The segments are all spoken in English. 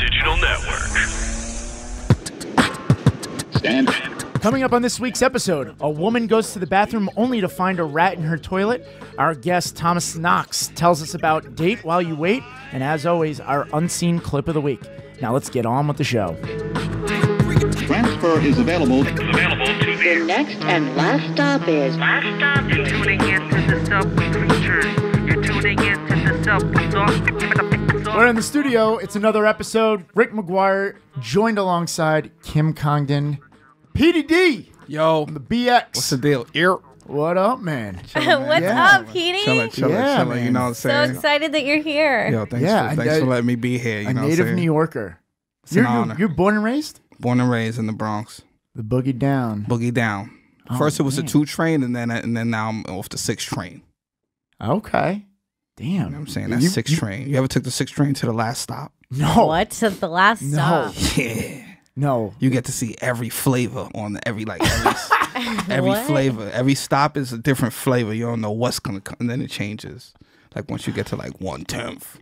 Digital Network. Stand. Coming up on this week's episode, a woman goes to the bathroom only to find a rat in her toilet. Our guest, Thomas Knox, tells us about Date While You Wait, and as always, our unseen clip of the week. Now let's get on with the show. Transfer is available. Available to the Your next and last stop is Last stop, you're tuning into the Subway Creatures. You're tuning into the Subway Sauce. We're in the studio. It's another episode. Rick McGuire joined alongside Kim Congdon. PDD, Yo, the BX. what's the deal? Ear. What up, man? What's Yeah. up, Petey? Chilling, chilling, Yeah, chilling. man. You know what I'm So saying? excited that you're here. Yo, thanks, Yeah, for, thanks and, for letting me be here. You a know what I'm native saying? New Yorker. It's You're, an you're, honor. you're born and raised? Born and raised in the Bronx. The boogie down. Boogie down. Oh, First it was man. a two train, and then and then now I'm off the six train. Okay. Damn. You know what I'm saying? That's You- six you- train. You ever took the six train to the last stop? No. What? To the last No. stop. Yeah. No. You get to see every flavor on the every like every, every flavor. Every stop is a different flavor. You don't know what's gonna come, and then it changes. Like once you get to like one tenth,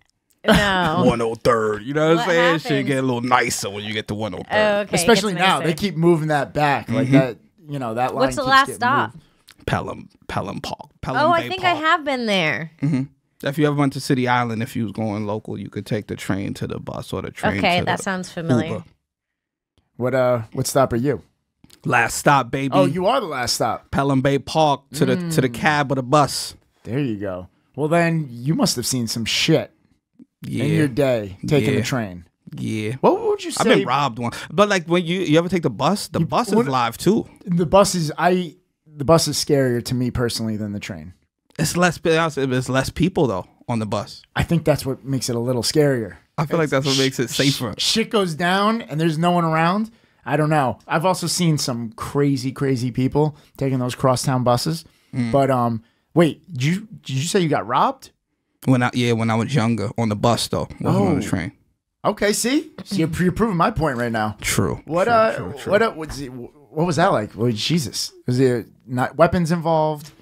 No. one oh third. You know what, What I'm saying? Shit get a little nicer when you get to one oh Oh, third. okay. Especially now. They keep moving that back. Like Mhm. that, you know, that line What's the keeps last stop? moved. Pelham, Pelham Park. Pelham Oh, I Bay think I have been there. If you ever went to City Island, if you was going local, you could take the train to the bus or the train. Okay, to that the sounds familiar. Uber. What uh what stop are you? Last stop, baby. Oh, you are the last stop. Pelham Bay Park to the to the cab or the bus. There you go. Well then you must have seen some shit Yeah, in your day taking Yeah. the train. yeah. What would you say? I've been robbed one, but like when you you ever take the bus, the bus is what- live too. the bus is I the bus is scarier to me personally than the train. It's less. It's less people though on the bus. I think that's what makes it a little scarier. I feel like that's what makes it safer. Shit goes down and there's no one around. I don't know. I've also seen some crazy, crazy people taking those crosstown buses. Mm. But um, wait, did you did you say you got robbed? When I yeah, when I was younger on the bus though, wasn't on the Oh. train. Okay, see, so you're, you're proving my point right now. True. What true, uh, true, true. what uh, it, what was that like? Well, Jesus, was there not weapons involved?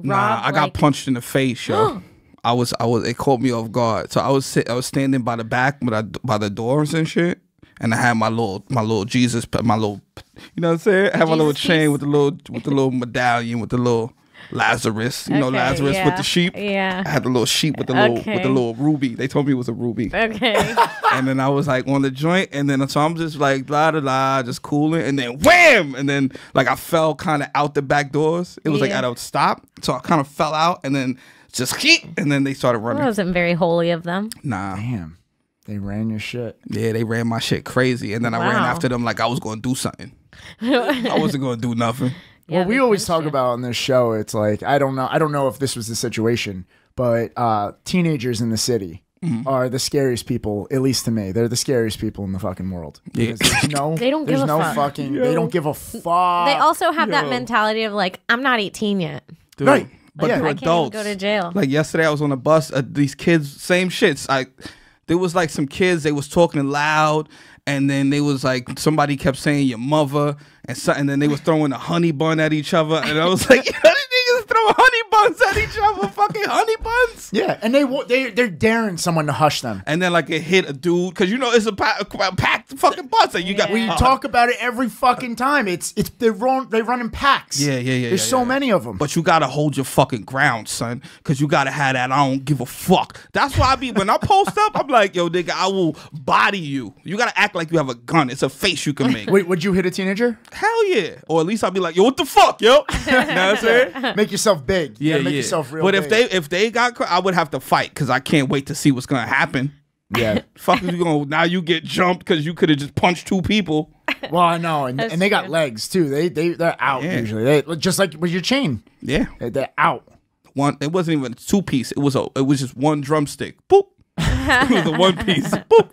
Nah, Rob, I got like- punched in the face, yo. I was, I was, it caught me off guard. So I was, sit, I was standing by the back, by the, by the doors and shit, and I had my little, my little Jesus, my little, you know what I'm saying? I had my little chain piece? with the little, with the little medallion, with the little Lazarus, you know, Okay, Lazarus with the sheep. yeah. I had the little sheep with the little, with the little ruby. They told me it was a ruby. Okay. and then I was like on the joint, and then so I'm just like la da la, just cooling, and then wham, and then like I fell kind of out the back doors. It was like Yeah. at a stop, so I kind of fell out, and then just hit, and then they started that running. wasn't very holy of them. Nah, Damn, they ran your shit. yeah, they ran my shit crazy, and then I ran after them like I was gonna do something. I wasn't gonna do nothing. Yeah, well, we always punched talk you. about on this show. It's like I don't know. I don't know if this was the situation, but uh, teenagers in the city Mm-hmm. are the scariest people. At least to me, they're the scariest people in the fucking world. Yeah. There's no. They don't There's give a no fuck. fucking. They don't give a fuck. They also have that mentality of like, I'm not 18 yet. Dude. Right. But Yeah. they're I can't even adults. go to jail. Like yesterday, I was on a bus. Uh, these kids, same shits. I there was like some kids. They was talking loud, and then they was like somebody kept saying your mother, and so, and then they was throwing a honey bun at each other, and I was like, throw honey buns at each other, fucking honey buns. Yeah, and they they they're daring someone to hush them. And then like it hit a dude because you know it's a, pa- a packed fucking bus, and you got We talk about it every fucking time. It's it's they run they run in packs. Yeah, yeah, yeah. There's yeah, so yeah. many of them. But you gotta hold your fucking ground, son, because you gotta have that. I don't give a fuck. That's why I be when I post up, I'm like, yo, nigga, I will body you. You gotta act like you have a gun. It's a face you can make. Wait, would you hit a teenager? Hell yeah. Or at least I'll be like, yo, what the fuck, yo? you know what I'm saying? Make yourself big. You Yeah, make yeah. yourself real but if big. they if they got, I would have to fight because I can't wait to see what's gonna happen. yeah. Fuck is you gonna now you get jumped because you could have just punched two people. Well, I know, and, and they got true. legs too. They they they're out Yeah. usually. They just like with your chain. Yeah. They- They're out. One it wasn't even a two piece. It was a it was just one drumstick. Boop. it was a one piece. Boop.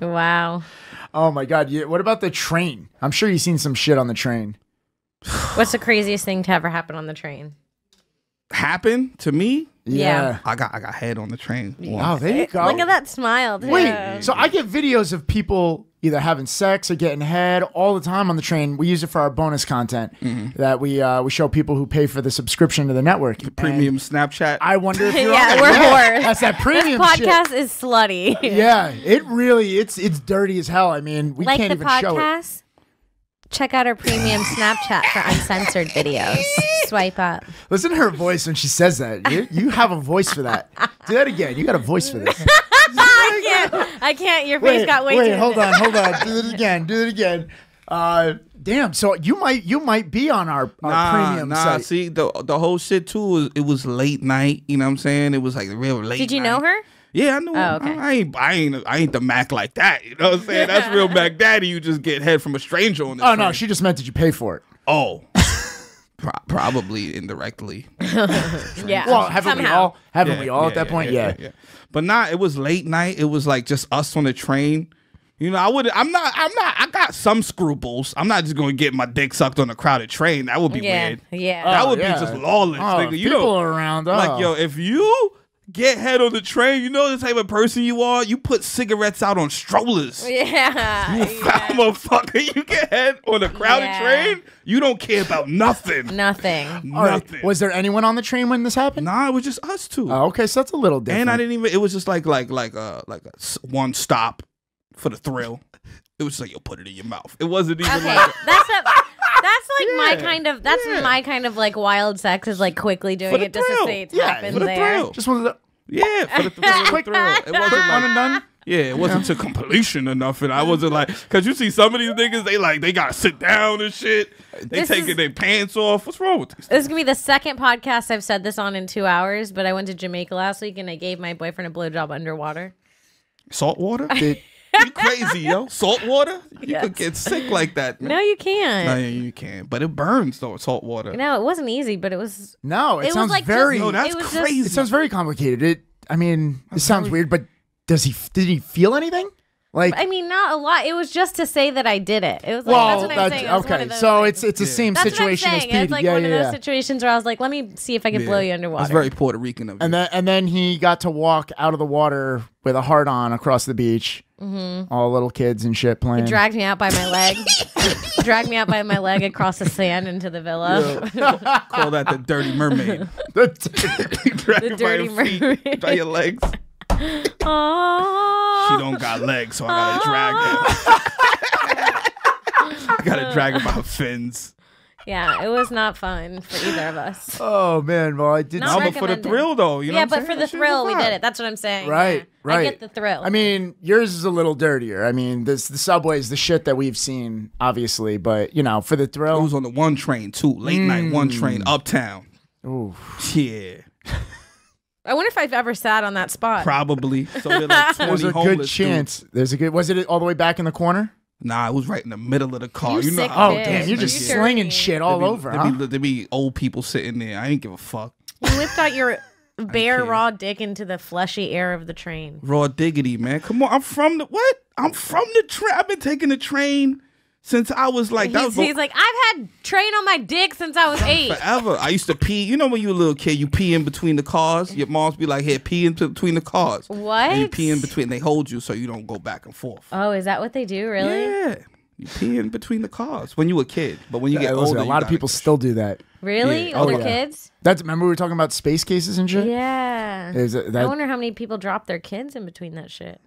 Wow. Oh my god. Yeah. What about the train? I'm sure you've seen some shit on the train. What's the craziest thing to ever happen on the train? Happen to me. Yeah. I got I got head on the train. Wow, there you go. Look at that smile. Too. Wait. So I get videos of people either having sex or getting head all the time on the train. We use it for our bonus content that we uh, we show people who pay for the subscription to the network. And Premium Snapchat. I wonder if you're Yeah, on we're that. whores. That's that This premium shit. podcast is slutty. Yeah, it really it's it's dirty as hell. I mean, we like can't the even show it. podcast. Check out our premium Snapchat for uncensored videos. Swipe up. Listen to her voice when she says that. You, you have a voice for that. Do that again. You got a voice for this. I can't. I can't. Your face wait, got way wait, too. hold on, hold on. Do it again. Do it again. Uh, damn. So you might you might be on our, our Nah, premium nah. site. See the the whole shit too. Was, it was late night. You know what I'm saying? It was like real late. Did you night. know her? Yeah, I know. Oh, okay. I ain't, I ain't, I ain't the Mac like that. You know what I'm saying? That's real Mac Daddy. You just get head from a stranger on the Oh no, she just meant did you pay for it? Oh, Pro- probably indirectly. Yeah. Well, haven't we all? Haven't we all at that point? Yeah. But nah, it was late night. It was like just us on the train. You know, I would. I'm not. I'm not. I got some scruples. I'm not just going to get my dick sucked on a crowded train. That would be Yeah. weird. Yeah. That Oh, would yeah. be just lawless, Oh, nigga. You people know, around. Oh. like yo, if you get head on the train, you know the type of person you are. You put cigarettes out on strollers. Yeah. yeah. Foul motherfucker, you get head on a crowded Yeah. train. You don't care about nothing. Nothing. All right, Nothing. Was there anyone on the train when this happened? nah, it was just us two. Oh, okay, so that's a little different. And I didn't even. It was just like like like uh like a s one stop for the thrill. It was just like yo, put it in your mouth. It wasn't even Okay, like that's a, that's like my kind of that's yeah. my kind of like wild sex is like quickly doing For the it just to thrill. say it's Yeah, happened for the there. thrill. Just wanted to yeah for the, for the Quick thrill. It wasn't quick one and done. yeah, it wasn't to completion or nothing. I wasn't like because you see some of these niggas they like they gotta sit down and shit. They This taking is- their pants off. What's wrong with this? This is gonna be the second podcast I've said this on in two hours, but I went to Jamaica last week and I gave my boyfriend a blowjob underwater. Salt water? Did- you crazy, yo? Salt water? You Yes. could get sick like that, man. No, you can't. yeah, you can't. but it burns though. Salt water. No, it wasn't easy, but it was. no, it, It was sounds like very. just- No, that's it was just- crazy. it sounds very complicated. It. I mean, it sounds weird, but does he? Did he feel anything? Like, I mean, not a lot. It was just to say that I did it. It was like well, that's what I'm that's- saying. It was one okay. of those So things. it's it's the same that's situation what I'm as saying. Pete. It's like yeah, one yeah, of those yeah. situations where I was like, let me see if I can Yeah. blow you underwater. It's very Puerto Rican of you. And then and then he got to walk out of the water with a heart on across the beach. Mm-hmm. All little kids and shit playing. He dragged me out by my leg. dragged me out by my leg across the sand into the villa. Call that the dirty mermaid. The- Drag The it by dirty feet, mermaid. by your legs. Aww. She don't got legs, so I gotta drag her. I gotta drag her by her fins. Yeah, it was not fun for either of us. oh man, well I did. Not No, see- but for the thrill though, you know. yeah, what I'm but for the That thrill, we did it. That's what I'm saying. Right, Yeah. right. I get the thrill. I mean, yours is a little dirtier. I mean, this the subway's the shit that we've seen, obviously, but you know, for the It thrill, was on the one train too, late night one train mm. uptown. ooh, Yeah, I wonder if I've ever sat on that spot. probably. So they're like twenty there's a homeless good dudes. chance. There's a good. Was it all the way back in the corner? Nah, it was right in the middle of the car. You You, know sick how Oh bitch. damn, you're just You slinging dirty. shit all there be, over, there huh? Be, there be old people sitting there. I ain't give a fuck. You whipped out your bare can't. raw dick into the fleshy air of the train. Raw diggity, man. Come on, I'm from the what? I'm from the train. I've been taking the train since I was like that He's, was he's like, I've had train on my dick since I was eight. forever. I used to pee. You know when you were a little kid, you pee in between the cars. Your moms be like, "Here, pee in between the cars." What? And you pee in between. They hold you so you don't go back and forth. Oh, is that what they do? Really? Yeah, you pee in between the cars when you were a kid, but when you Yeah, get listen, older, a lot of people go still do that. Really? Yeah. Oh, Older yeah. kids? That's remember we were talking about space cases and shit. Yeah. Is it, I wonder how many people drop their kids in between that shit.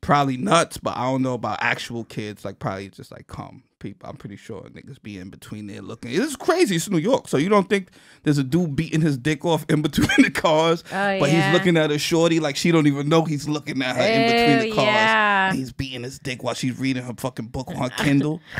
Probably nuts, but I don't know about actual kids. Like probably just like come people. I'm pretty sure niggas be in between there looking. It's crazy. It's New York, so you don't think there's a dude beating his dick off in between the cars, Oh, but yeah. he's looking at a shorty like she don't even know he's looking at her in between the cars. yeah. He's beating his dick while she's reading her fucking book on her Kindle.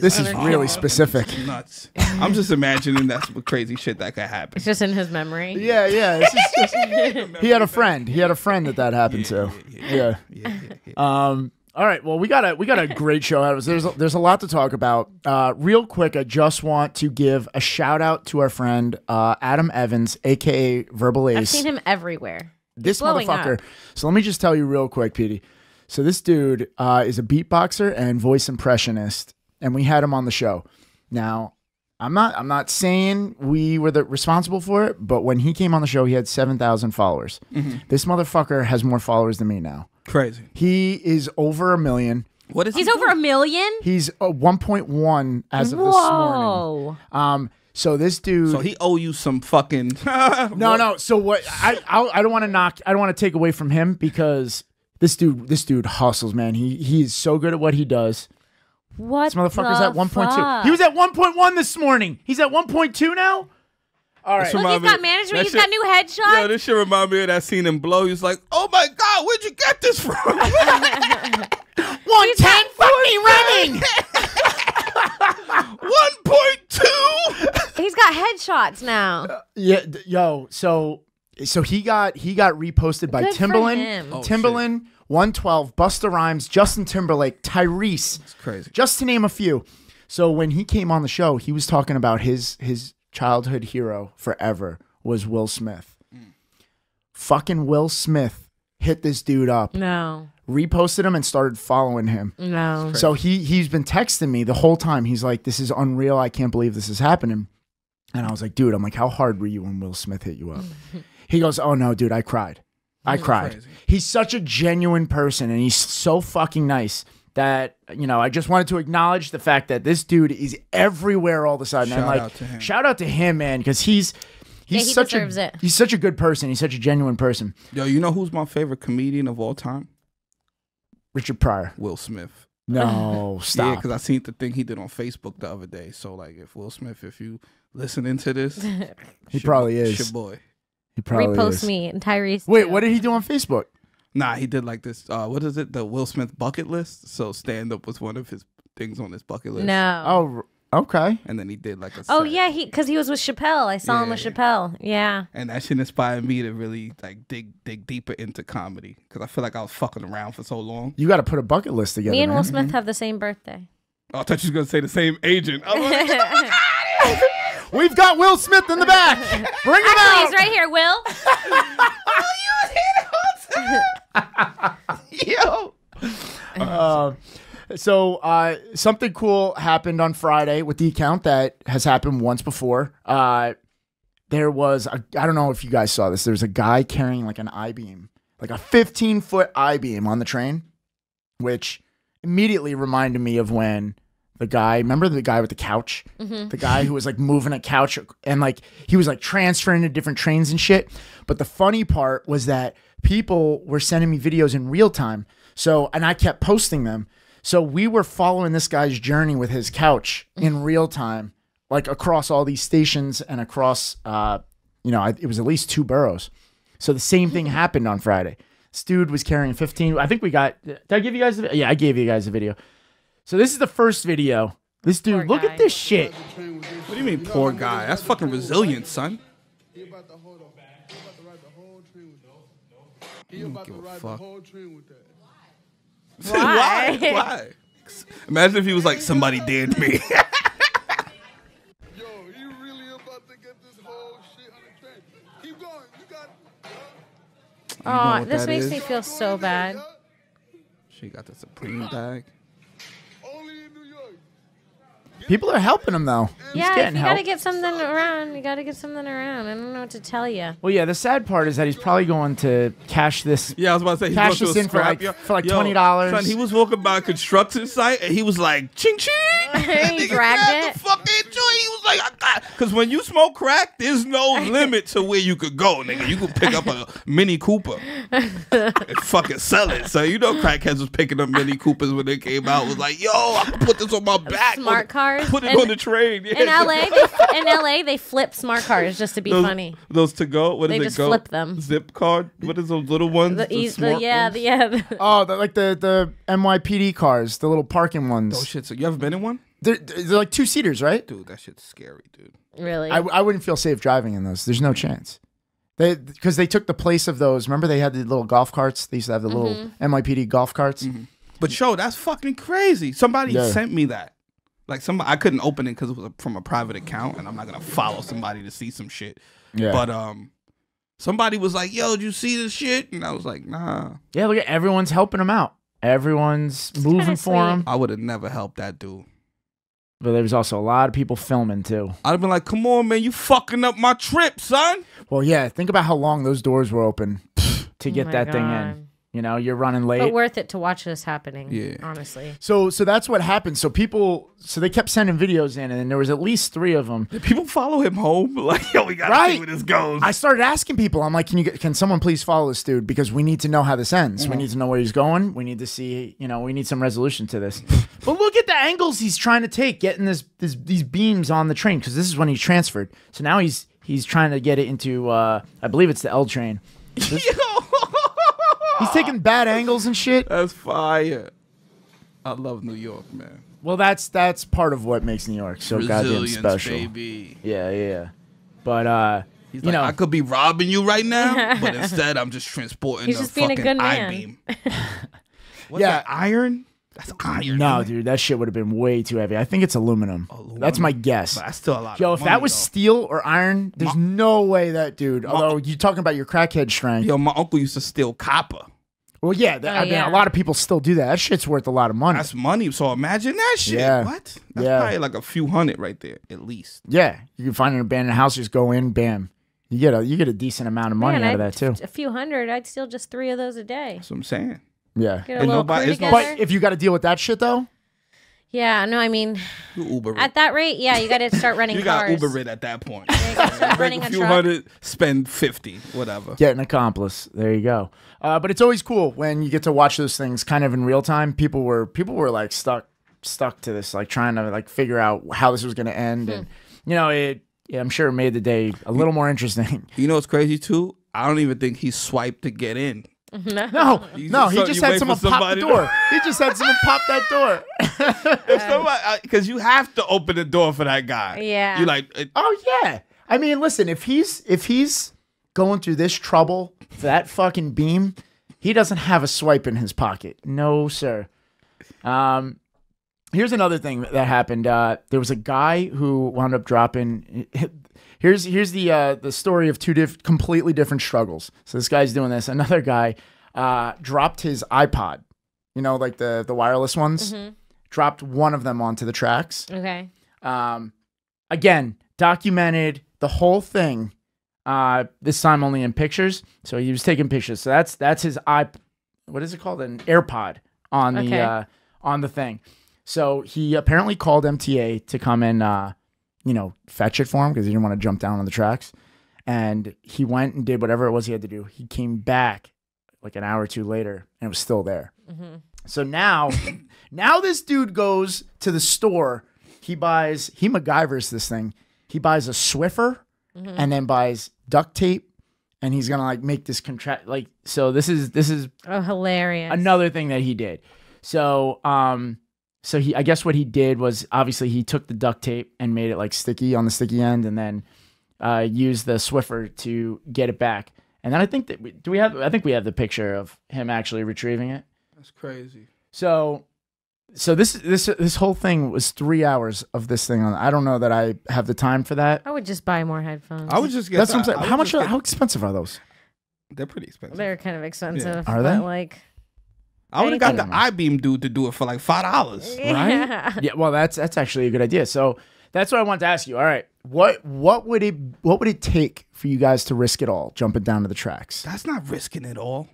This like, is really "Oh, specific." Nuts. I'm just imagining that's what crazy shit that could happen. It's just in his memory. Yeah, yeah. This is just, he had a friend. He had a friend that that happened to. Yeah. Yeah, yeah, yeah. Um. All right. Well, we got a we got a great show ahead of us. There's a, there's a lot to talk about. Uh, real quick, I just want to give a shout out to our friend uh, Adam Evans, aka Verbalase. I've seen him everywhere. this motherfucker. up. So let me just tell you real quick, Petey. So this dude uh, is a beatboxer and voice impressionist, and we had him on the show. Now, I'm not I'm not saying we were the responsible for it, but when he came on the show, he had seven thousand followers. Mm-hmm. This motherfucker has more followers than me now. Crazy. He is over a million. What is He's he over a million. He's uh, 1.1 as of this morning. Whoa. Um, so this dude. So he owe you some fucking. no, no. So what? I I, I don't want to knock. I don't want to take away from him because this dude this dude hustles, man. He he is so good at what he does. What? This motherfucker's the at 1.2. He was at 1.1 this morning. He's at 1.2 now. All right. That's Look, he's remind me- got management. that He's shit- got new headshots. Yo, this shit remind me of that scene in Blow. He's like, "Oh my god, where'd you get this from?" 110 fucking running. One point two. he's got headshots now. Uh, yeah, d- yo. So so he got he got reposted by Good for Timbaland, him. Oh, Timbaland, 112, Busta Rhymes, Justin Timberlake, Tyrese. It's crazy. Just to name a few. So when he came on the show, he was talking about his his childhood hero forever was Will Smith. Fucking Will Smith hit this dude up, No, reposted him, and started following him. no. So he he's been texting me the whole time. He's like, "This is unreal. I can't believe this is happening." And I was like, "Dude, I'm like, how hard were you when Will Smith hit you up?" he goes, "Oh no, dude, I cried. I cried." crazy. He's such a genuine person, and he's so fucking nice that you know. I just wanted to acknowledge the fact that this dude is everywhere all of a sudden. and Shout like, out to him. shout out to him, man, because he's. He's he such deserves a it. he's such a good person. He's such a genuine person. Yo, you know who's my favorite comedian of all time? Richard Pryor. Will Smith. No, Yeah, stop. because I seen the thing he did on Facebook the other day. So like, if Will Smith, if you listening to this, he it's probably is. your boy. He probably Repost is. me and Tyrese. Wait, too. what did he do on Facebook? Nah, he did like this. Uh, what is it? The Will Smith bucket list. So stand up was one of his things on his bucket list. No. Oh, okay. and then he did like a. Oh set. yeah, he because he was with Chappelle. I saw him with Chappelle. Yeah. And that shit inspired me to really like dig dig deeper into comedy because I feel like I was fucking around for so long. You got to put a bucket list together. Me and man. Will Smith have the same birthday. Oh, I thought you was gonna say the same agent. I was like, "Get the fuck We've got Will Smith in the back. Bring him Actually, out. he's right here. Will. Yo. Uh, so uh, something cool happened on Friday with the account that has happened once before. Uh, there was a, I don't know if you guys saw this. There's a guy carrying like an I beam, like a 15 foot I beam on the train, which immediately reminded me of when the guy remember the guy with the couch the guy who was like moving a couch and like he was like transferring to different trains and shit but the funny part was that people were sending me videos in real time so and i kept posting them so we were following this guy's journey with his couch in real time like across all these stations and across uh you know I- it was at least two boroughs so the same thing happened on friday this dude was carrying 15 i think we got did i give you guys the, yeah i gave you guys a video so this is the first video. This dude, Poor look guy. at this shit. What do you mean, poor guy? That's fucking resilient, son. He about to hold on. He about to ride the whole train with that. He about to ride fuck. the whole train with that. Why? Why? Why? Imagine if he was like, somebody dared me. Yo, you really about to get this whole shit on the train. Keep going. You got it. Oh, what this makes is? me feel so bad. she got the Supreme bag. Only in New York. People are helping him though. He's Yeah, if getting you help. gotta get something around, you gotta get something around. I don't know what to tell you. well, yeah. The sad part is that he's probably going to cash this. Yeah, I was about to say he Cash goes to this a in for like- scrapyard. for like Yo, $20. He was walking by a construction site and he was like, ching ching. He dragged grabbed it. The fucking joint. He was like, I got. Because when you smoke crack, there's no limit to where you could go, nigga. You could pick up a Mini Cooper and fucking sell it. So you know, crackheads was picking up Mini Coopers when they came out. Was like, yo, I can put this on my back. Smart on cars. Put it And- on the train. Yeah. In LA, they, in LA, they flip smart cars just to be those, funny. Those to go. What is They it? just go? flip them. Zip card. What is those little ones? The, The the smart yeah, ones? the, yeah. the- Oh, the, like the the NYPD cars, the little parking ones. Oh shit! So you ever been in one? They're, they're like two seaters, right? Dude, that shit's scary, dude. really? I, I wouldn't feel safe driving in those. There's no chance. They because they took the place of those. Remember they had the little golf carts. They used to have the little Mm-hmm. NYPD golf carts. But yo, that's fucking crazy. Somebody Yeah. sent me that. Like somebody, I couldn't open it because it was a, from a private account, and I'm not gonna follow somebody to see some shit. Yeah. But um, somebody was like, "Yo, did you see this shit?" And I was like, "Nah, Yeah, look at everyone's helping him out. Everyone's moving kinda for him. sweet. I would have never helped that dude." But there was also a lot of people filming too. I'd have been like, "Come on, man, you fucking up my trip, son." Well, yeah, think about how long those doors were open to Oh get my that thing in. You know, you're running late. But worth it to watch this happening. Yeah. Honestly. so so that's what happened. So people so they kept sending videos in, and there was at least three of them. People follow him home. Like, yo, we gotta see where this goes. I started asking people. I'm like, can you get- can someone please follow this dude because we need to know how this ends. We need to know where he's going. We need to see, you know, we need some resolution to this. but look at the angles he's trying to take, getting this, this these beams on the train because this is when he transferred. So now he's he's trying to get it into, uh, I believe it's the L train. He's taking bad angles and shit. That's fire. I love New York, man. Well, that's that's part of what makes New York so goddamn Resilience, special. baby. Yeah, yeah, yeah. But uh, He's you like, know, I could be robbing you right now, but instead I'm just transporting He's the just being a fucking good man. I-beam. What's Yeah. that, iron? That's iron. no, isn't it? dude, that shit would have been way too heavy. I think it's aluminum. That's my guess. But that's still a lot. Yo, of if money, that was though. steel or iron, there's no way that dude. Although you're talking about your crackhead strength. Yo, my uncle used to steal copper. Well, yeah, that, Oh, I mean, yeah. a lot of people still do that. That shit's worth a lot of money. That's money. So imagine that shit. Yeah. What? That's Yeah. probably like a few hundred right there, at least. yeah, you can find an abandoned house, just go in, bam, you get a you get a decent amount of money Man, out of I'd- that too. A few hundred. I'd steal just three of those a day. That's what I'm saying. Yeah, Get a And little nobody- no- but if you got to deal with that shit though, yeah, no, I mean, Uber at that rate, yeah, you got to start running. You got cars. Uber it at that point. You gotta start renting a a few truck. hundred, spend fifty, whatever. get an accomplice. There you go. Uh, but it's always cool when you get to watch those things kind of in real time. People were people were like stuck stuck to this, like trying to like figure out how this was going to end, and you know it. Yeah, I'm sure it made the day a little more interesting. You know what's crazy too? I don't even think he swiped to get in. No, You no, just- he just had wait someone pop the somebody to- door. he just had someone pop that door. If somebody, because you have to open the door for that guy. Yeah. You like, it- Oh yeah. I mean, listen, if he's if he's going through this trouble for that fucking beam, he doesn't have a swipe in his pocket. No, sir. Um here's another thing that happened. Uh there was a guy who wound up dropping Here's here's the uh the story of two diff- completely different struggles. So this guy's doing this. Another guy uh dropped his iPod. You know, like the the wireless ones. Dropped one of them onto the tracks Okay. um, again documented the whole thing uh this time only in pictures. So he was taking pictures. So that's that's his i what is it called? An airpod on the Okay. uh on the thing. So he apparently called mta to come and uh you know fetch it for him because he didn't want to jump down on the tracks. And he went and did whatever it was he had to do. He came back like an hour or two later and it was still there. So now, now this dude goes to the store. He buys, he MacGyvers this thing. He buys a Swiffer and then buys duct tape, and he's gonna like make this contract. Like, so this is this is Oh, hilarious. another thing that he did. So, um, so he, I guess what he did was obviously he took the duct tape and made it like sticky on the sticky end, and then uh, used the Swiffer to get it back. And then I think that we, do we have? I think we have the picture of him actually retrieving it. that's crazy. So, so this this this whole thing was three hours of this thing on. I don't know that I have the time for that. I would just buy more headphones. I would just get. That's what I'm saying. How much? Are, get- how expensive are those? They're pretty expensive. They're kind of expensive. Are but, they? Like, I would have got the Anything. I beam dude to do it for like five dollars. yeah. Yeah. Well, that's that's actually a good idea. So that's what I wanted to ask you. All right, what what would it what would it take for you guys to risk it all, jumping down to the tracks? That's not risking it all.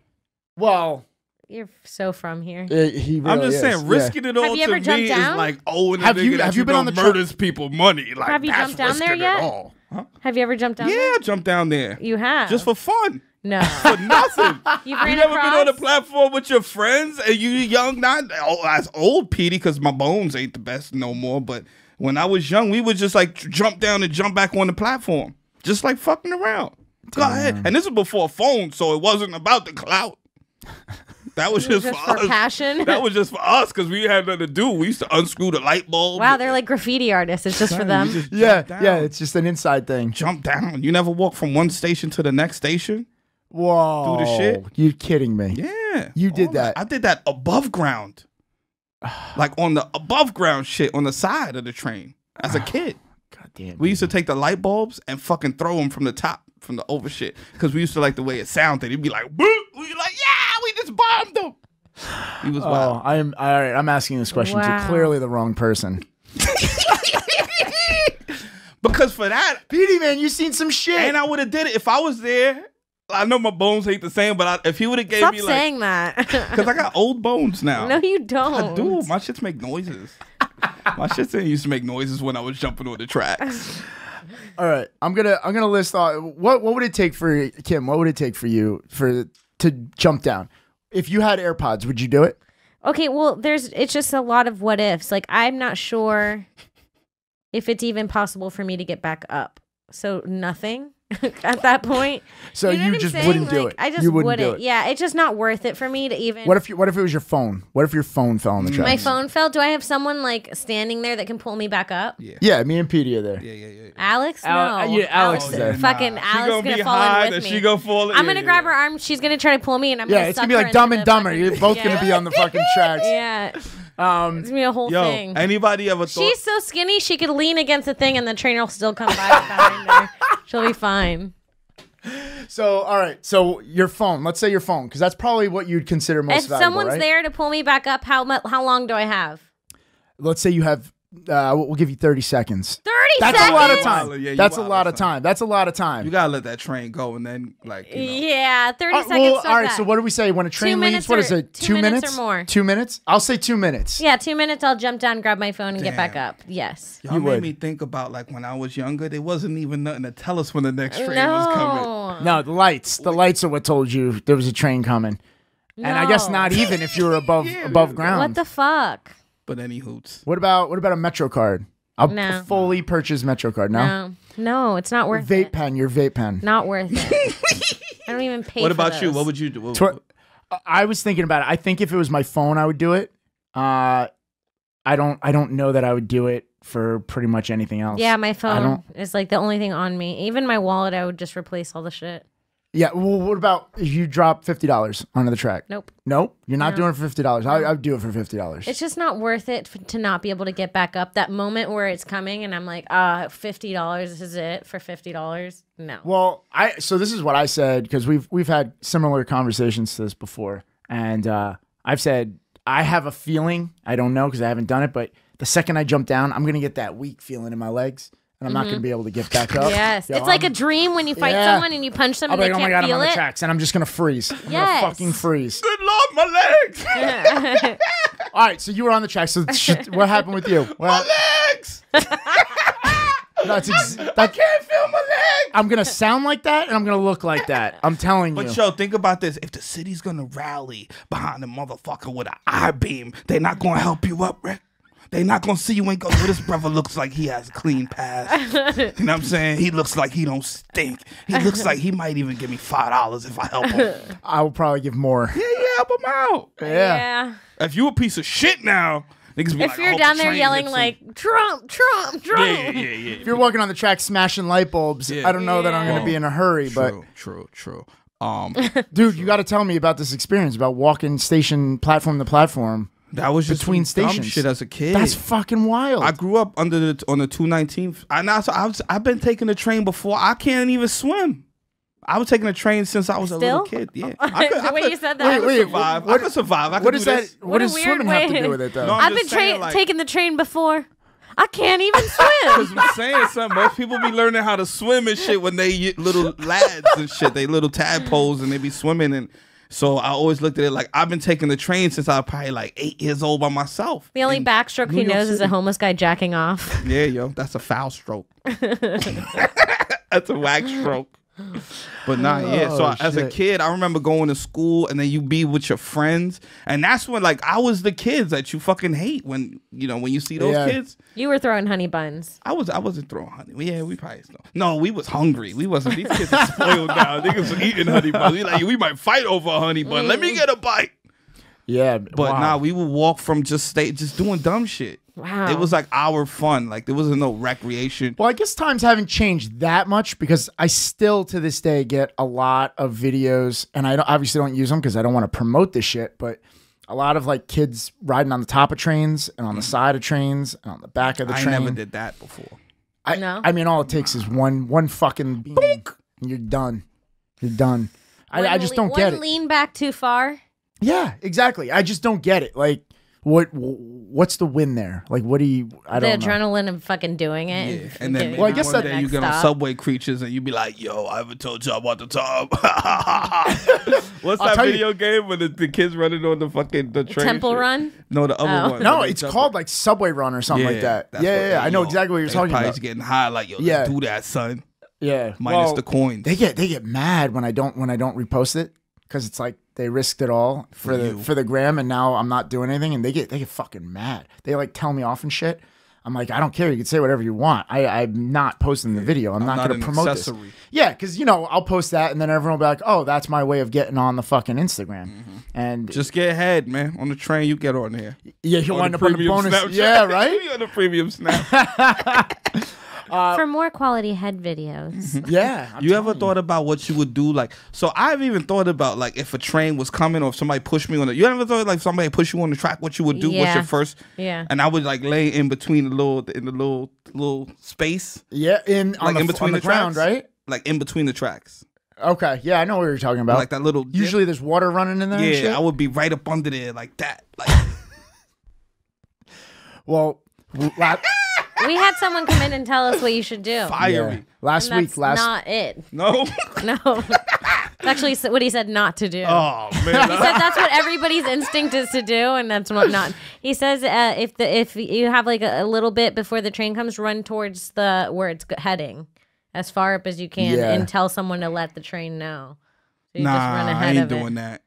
Well, You're so from here. he really I'm just is. saying, Yeah. risking it all Have you to ever jumped me down? is like owing a Have nigga you- that have you been on the tra- murders people money. Like Have you that's jumped down there yet? all. Huh? Have you ever jumped down? Yeah, there? I jumped down there You have. just for fun, no. for nothing. You've You never across. been on a platform with your friends and you young, not oh, as old, Petey, because my bones ain't the best no more. But when I was young, we would just like jump down and jump back on the platform, just like fucking around. Go ahead. And this was before phone, so it wasn't about the clout. That was, was just, just for, for us. passion. That was just for us because we had nothing to do. We used to unscrew the light bulb. wow, they're like graffiti artists. It's just for them. just Yeah, yeah. It's just an inside thing. jump down. You never walk from one station to the next station. Whoa, Do the shit? You kidding me? Yeah, You did all that. I did that above ground, like on the above ground shit on the side of the train as a kid. God damn. We used to take the light bulbs and fucking throw them from the top, from the over shit, because we used to like the way it sounded. It'd be like, Boop! we were like, yeah, we just bombed them. He was Oh. I'm all right. I'm asking this question Wow. to clearly the wrong person. Because for that, Petey, man, you seen some shit. and I would have did it if I was there. I know my bones ain't the same, but I, if he would have gave Stop me like, saying that. because I got old bones now. no, you don't. I do. My shits make noises. my shits didn't used to make noises when I was jumping on the tracks. All right, I'm gonna I'm gonna list all. What what would it take for Kim? What would it take for you for to jump down? If you had AirPods, would you do it? Okay, well, there's it's just a lot of what ifs. Like I'm not sure if it's even possible for me to get back up. So nothing at that point. So know you just saying? wouldn't do Like, it. I just you wouldn't, do it. Yeah, it's just not worth it for me to even. What if you, what if it was your phone? What if your phone fell on the tracks? my phone fell? Do I have someone like standing there that can pull me back up? Yeah. Yeah, me and Petey are there. Yeah, yeah, yeah. Alex? Al- no. Uh, yeah, Alex is there. Fucking Nah. Alex she is gonna, fall high, in with me. she gonna fall. I'm yeah, gonna yeah, grab yeah. her arm. She's gonna try to pull me, and I'm Yeah, gonna it's gonna be like Dumb and Dumber. You're both gonna be on the fucking tracks. Yeah, Um, it's gonna be a whole Yo, thing. anybody ever thought? She's so skinny she could lean against a thing, and the trainer will still come by behind her. She'll be fine. so all right, so your phone. Let's say your phone, because that's probably what you'd consider most if valuable, someone's right? there to pull me back up, how mu- how long do I have? Let's say you have. Uh, we'll give you 30 seconds. Thirty That's seconds. a lot of time. yeah, That's a lot of time. That's a lot of time. you gotta let that train go, and then like you know. Yeah, thirty Uh, seconds. well, all right. that. So what do we say when a train leaves? minutes What is it? two Two minutes or more. Two minutes. I'll say two minutes. Yeah, two minutes. I'll jump down, grab my phone, and get back up. Yes. Y'all You made would. me think about like when I was younger. There wasn't even nothing to tell us when the next train was coming. No. No, the lights. The lights are what told you there was a train coming. And I guess No. not even if you were above above ground. What the fuck? But any hoots. What about what about a Metro card? I'll No. fully purchase Metro card. No. No, no, it's not worth Vape it. pen. Your vape pen. Not worth it. I don't even pay. What for about you? those. What would you do? What, Tw- I was thinking about it. I think if it was my phone, I would do it. Uh, I don't. I don't know that I would do it for pretty much anything else. Yeah, my phone don't- is like the only thing on me. Even my wallet, I would just replace all the shit. Yeah. Well, what about if you drop fifty dollars onto the track? Nope. Nope. You're not No. doing it for fifty dollars. I I'd do it for fifty dollars. It's just not worth it to not be able to get back up. That moment where it's coming and I'm like, ah, fifty dollars. Is it for fifty dollars. No. Well, I so this is what I said because we've we've had similar conversations to this before, and uh, I've said I have a feeling I don't know because I haven't done it, but the second I jump down, I'm gonna get that weak feeling in my legs, and I'm not gonna be able to get back up. Mm-hmm. Yes, Yo, it's like a I'm- dream when you fight Yeah. someone and you punch them I'll and be they like, oh my can't god, I'm feel on the it. tracks, and I'm just gonna freeze. I'm Yes. gonna fucking freeze. Good lord, my legs! All right, so you were on the track. So sh- what happened with you? my Well, legs! that's ex- that, I can't feel my legs! I'm gonna sound like that, and I'm gonna look like that. I'm telling you. But yo, think about this. If the city's gonna rally behind the motherfucker with an I beam, they're not gonna help you up, Rick. They not gonna see you and go, well, this brother looks like he has a clean past. you know what I'm saying? He looks like he don't stink. He looks like he might even give me five dollars if I help him. I will probably give more. yeah, yeah, help him out. Yeah. Yeah. If you a piece of shit now, niggas If like, you're down the there yelling hits him. like Trump, Trump, Trump. yeah, yeah, yeah. If you're walking on the track smashing light bulbs, Yeah. I don't know that I'm gonna be in a hurry, but True, true, true. Um, Dude, you got to tell me about this experience about walking station platform to platform that was just between some dumb stations. shit as a kid. That's fucking wild. I grew up under the on the two nineteenth. I now so I was I've been taking the train before. I can't even swim. I was taking the train since I was a little kid. Yeah, I could, the I way could- you said that. could Wait, wait, survive. what- I could survive. I could what do is that? this. What, What does weird swimming have to do with it though? No, I'm I've been just saying, like- taking the train before. I can't even swim. Cause I'm saying something. Most people be learning how to swim and shit when they little lads and shit. They little tadpoles and they be swimming and. So I always looked at it like I've been taking the train since I was probably like eight years old by myself. The only backstroke New he York knows is a homeless guy jacking off. Yeah, yo, that's a foul stroke. that's a whack stroke. But nah, yet. So Oh, I- as a kid, I remember going to school and then you be with your friends, and that's when like I was the kids that you fucking hate when you know when you see those Yeah. kids. You were throwing honey buns. I was I wasn't throwing honey. Yeah, we probably still. No, we was hungry. We wasn't. These kids are spoiled now. Niggas was eating honey buns. We like we might fight over a honey bun. Let me mm. get a bite. Yeah, But wow. nah, we would walk from just state, just doing dumb shit. Wow. It was like our fun. Like there wasn't no recreation. Well, I guess times haven't changed that much because I still to this day get a lot of videos, and I don't, obviously don't use them because I don't want to promote this shit. But a lot of like kids riding on the top of trains and on the side of trains and on the back of the Mm. I train. never did that before. I, No? I mean, all it takes is one one fucking beam, and you're done. You're done. I, I just don't get one it. lean back too far. Yeah, exactly. I just don't get it. Like, What what's the win there? Like what do you I don't know. adrenaline of fucking doing it. Yeah, and and then maybe Well, I guess one that- day you next get on. Subway Creatures and you be like, "Yo, I haven't told you about the top." What's I'll that tell you- video game when the, the kids running on the fucking the train? Temple shit? Run. No, the other Oh. one. No, it's jump called like Subway Run or something like that. Yeah, yeah, yeah. I know exactly what you're talking probably about. just getting high, like, yo, Yeah. do that, son. Yeah, Minus well, the coins. They get they get mad when I don't when I don't repost it because it's like they risked it all for, the you. for the gram, and now I'm not doing anything, and they get they get fucking mad. They like tell me off and shit. I'm like, I don't care. You can say whatever you want. I I'm not posting the video. I'm, not, not going to promote accessory. this. Yeah, because you know I'll post that, and then everyone will be like, oh, that's my way of getting on the fucking Instagram. Mm-hmm. And Just get ahead, man. On the train, you get on here. yeah, you'll On wind up on the bonus. Snapchat. Yeah, right. you on the premium snap. Uh, For more quality head videos. Mm-hmm. Yeah. I'm you ever telling thought about what you would do? Like, so I've even thought about like if a train was coming or if somebody pushed me on it. You ever thought like somebody pushed you on the track, what you would do? What's your first? Yeah. And I would like lay in between the little in the little little space, Yeah, in on like the, in on between the, the, ground, tracks, right? Like in between the tracks, Okay, yeah, I know what you're talking about. like that little. dip. Usually there's water running in there. and shit. yeah, I would be right up under there like that. Like, Well, la- we had someone come in and tell us what you should do. fiery. yeah. last And week, that's last not it. No. No. It's actually what he said not to do. oh He said that's what everybody's instinct is to do, and that's what not. He says uh, if the if you have like a, a little bit before the train comes, run towards the where it's heading, as far up as you can, Yeah. and tell someone to let the train know. So you nah, just run I ahead ain't of doing it. that.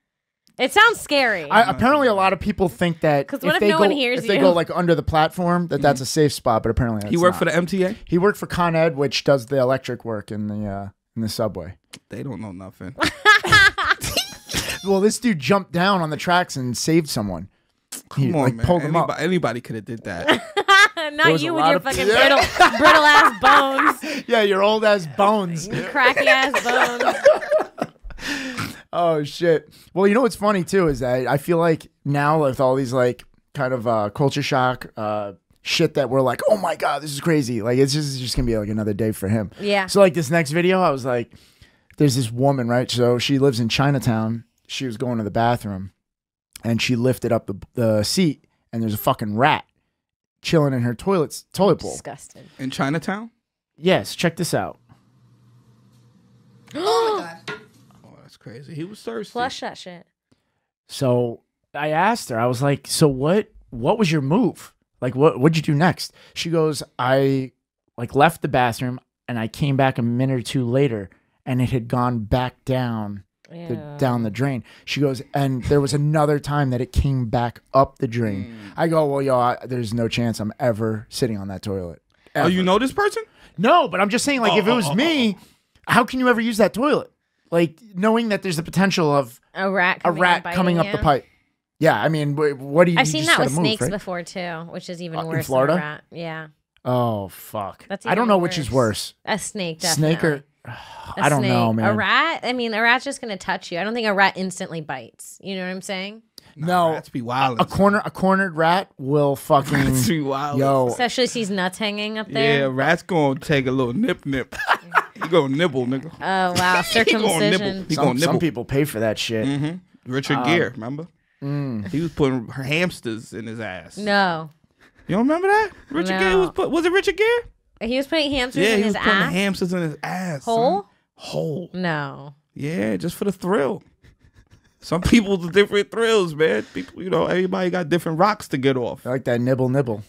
It sounds scary. I, apparently, a lot of people think that 'Cause what if they no go, one hears if they you? go like under the platform, that that's a safe spot. But apparently, that's He worked not. for the MTA. He worked for Con Ed, which does the electric work in the uh, in the subway. They don't know nothing. Well, this dude jumped down on the tracks and saved someone. He Come on, like man. pulled him anybody, up. anybody could have did that. Not you with your fucking Yeah. brittle, brittle ass bones, Yeah, your old ass bones. cracky ass bones. Oh shit. Well, you know what's funny too is that I feel like now with all these like kind of uh, culture shock uh, shit that we're like, oh my god, this is crazy. Like it's just it's just gonna be like another day for him. Yeah. So like this next video, I was like, there's this woman, right? So she lives in Chinatown. She was going to the bathroom, and she lifted up the the seat, and there's a fucking rat chilling in her toilet toilet bowl. Disgusting. In Chinatown? Yes, check this out. Oh, that's crazy. He was thirsty. Flush that shit. So I asked her, I was like, so what what was your move? Like what what'd you do next? She goes, I like left the bathroom and I came back a minute or two later and it had gone back down the, Ew. down the drain. She goes, and there was another time that it came back up the drain. Hmm. I go, well, yo, I, there's no chance I'm ever sitting on that toilet. Oh, you know this person? No, but I'm just saying, like, if it Oh, was oh, oh, me, how can you ever use that toilet? Like, knowing that there's the potential of A rat. a Coming rat and coming up biting the pipe. Yeah, I mean, what do you? I've you seen just that with move, snakes right? before too, which is even Uh, in worse. Florida? Than a rat. Yeah, Oh fuck! That's I don't even know which is worse. a snake. Definitely. Snake or A I don't know, man. A rat. I mean, a rat's just gonna touch you. I don't think a rat instantly bites. You know what I'm saying? no, Rats be wild. a corner a cornered rat will fucking Rats be wild. yo. Especially sees nuts hanging up there. Yeah, there. rat's gonna take a little nip nip. he gonna nibble, nigga. Oh wow, He gonna nibble. circumcision. He Some, gonna some people pay for that shit. Mm-hmm. Richard Um, Gere, remember? mm. He was putting her hamsters in his ass. No, You don't remember that? Richard Gere was put. Was it Richard Gere? he was putting hamsters Yeah, in he his was putting ass. hamsters in his ass. son. Hole? Whole. No. Yeah, just for the thrill. Some people the different thrills, man. People, you know, everybody got different rocks to get off. I like that nibble nibble.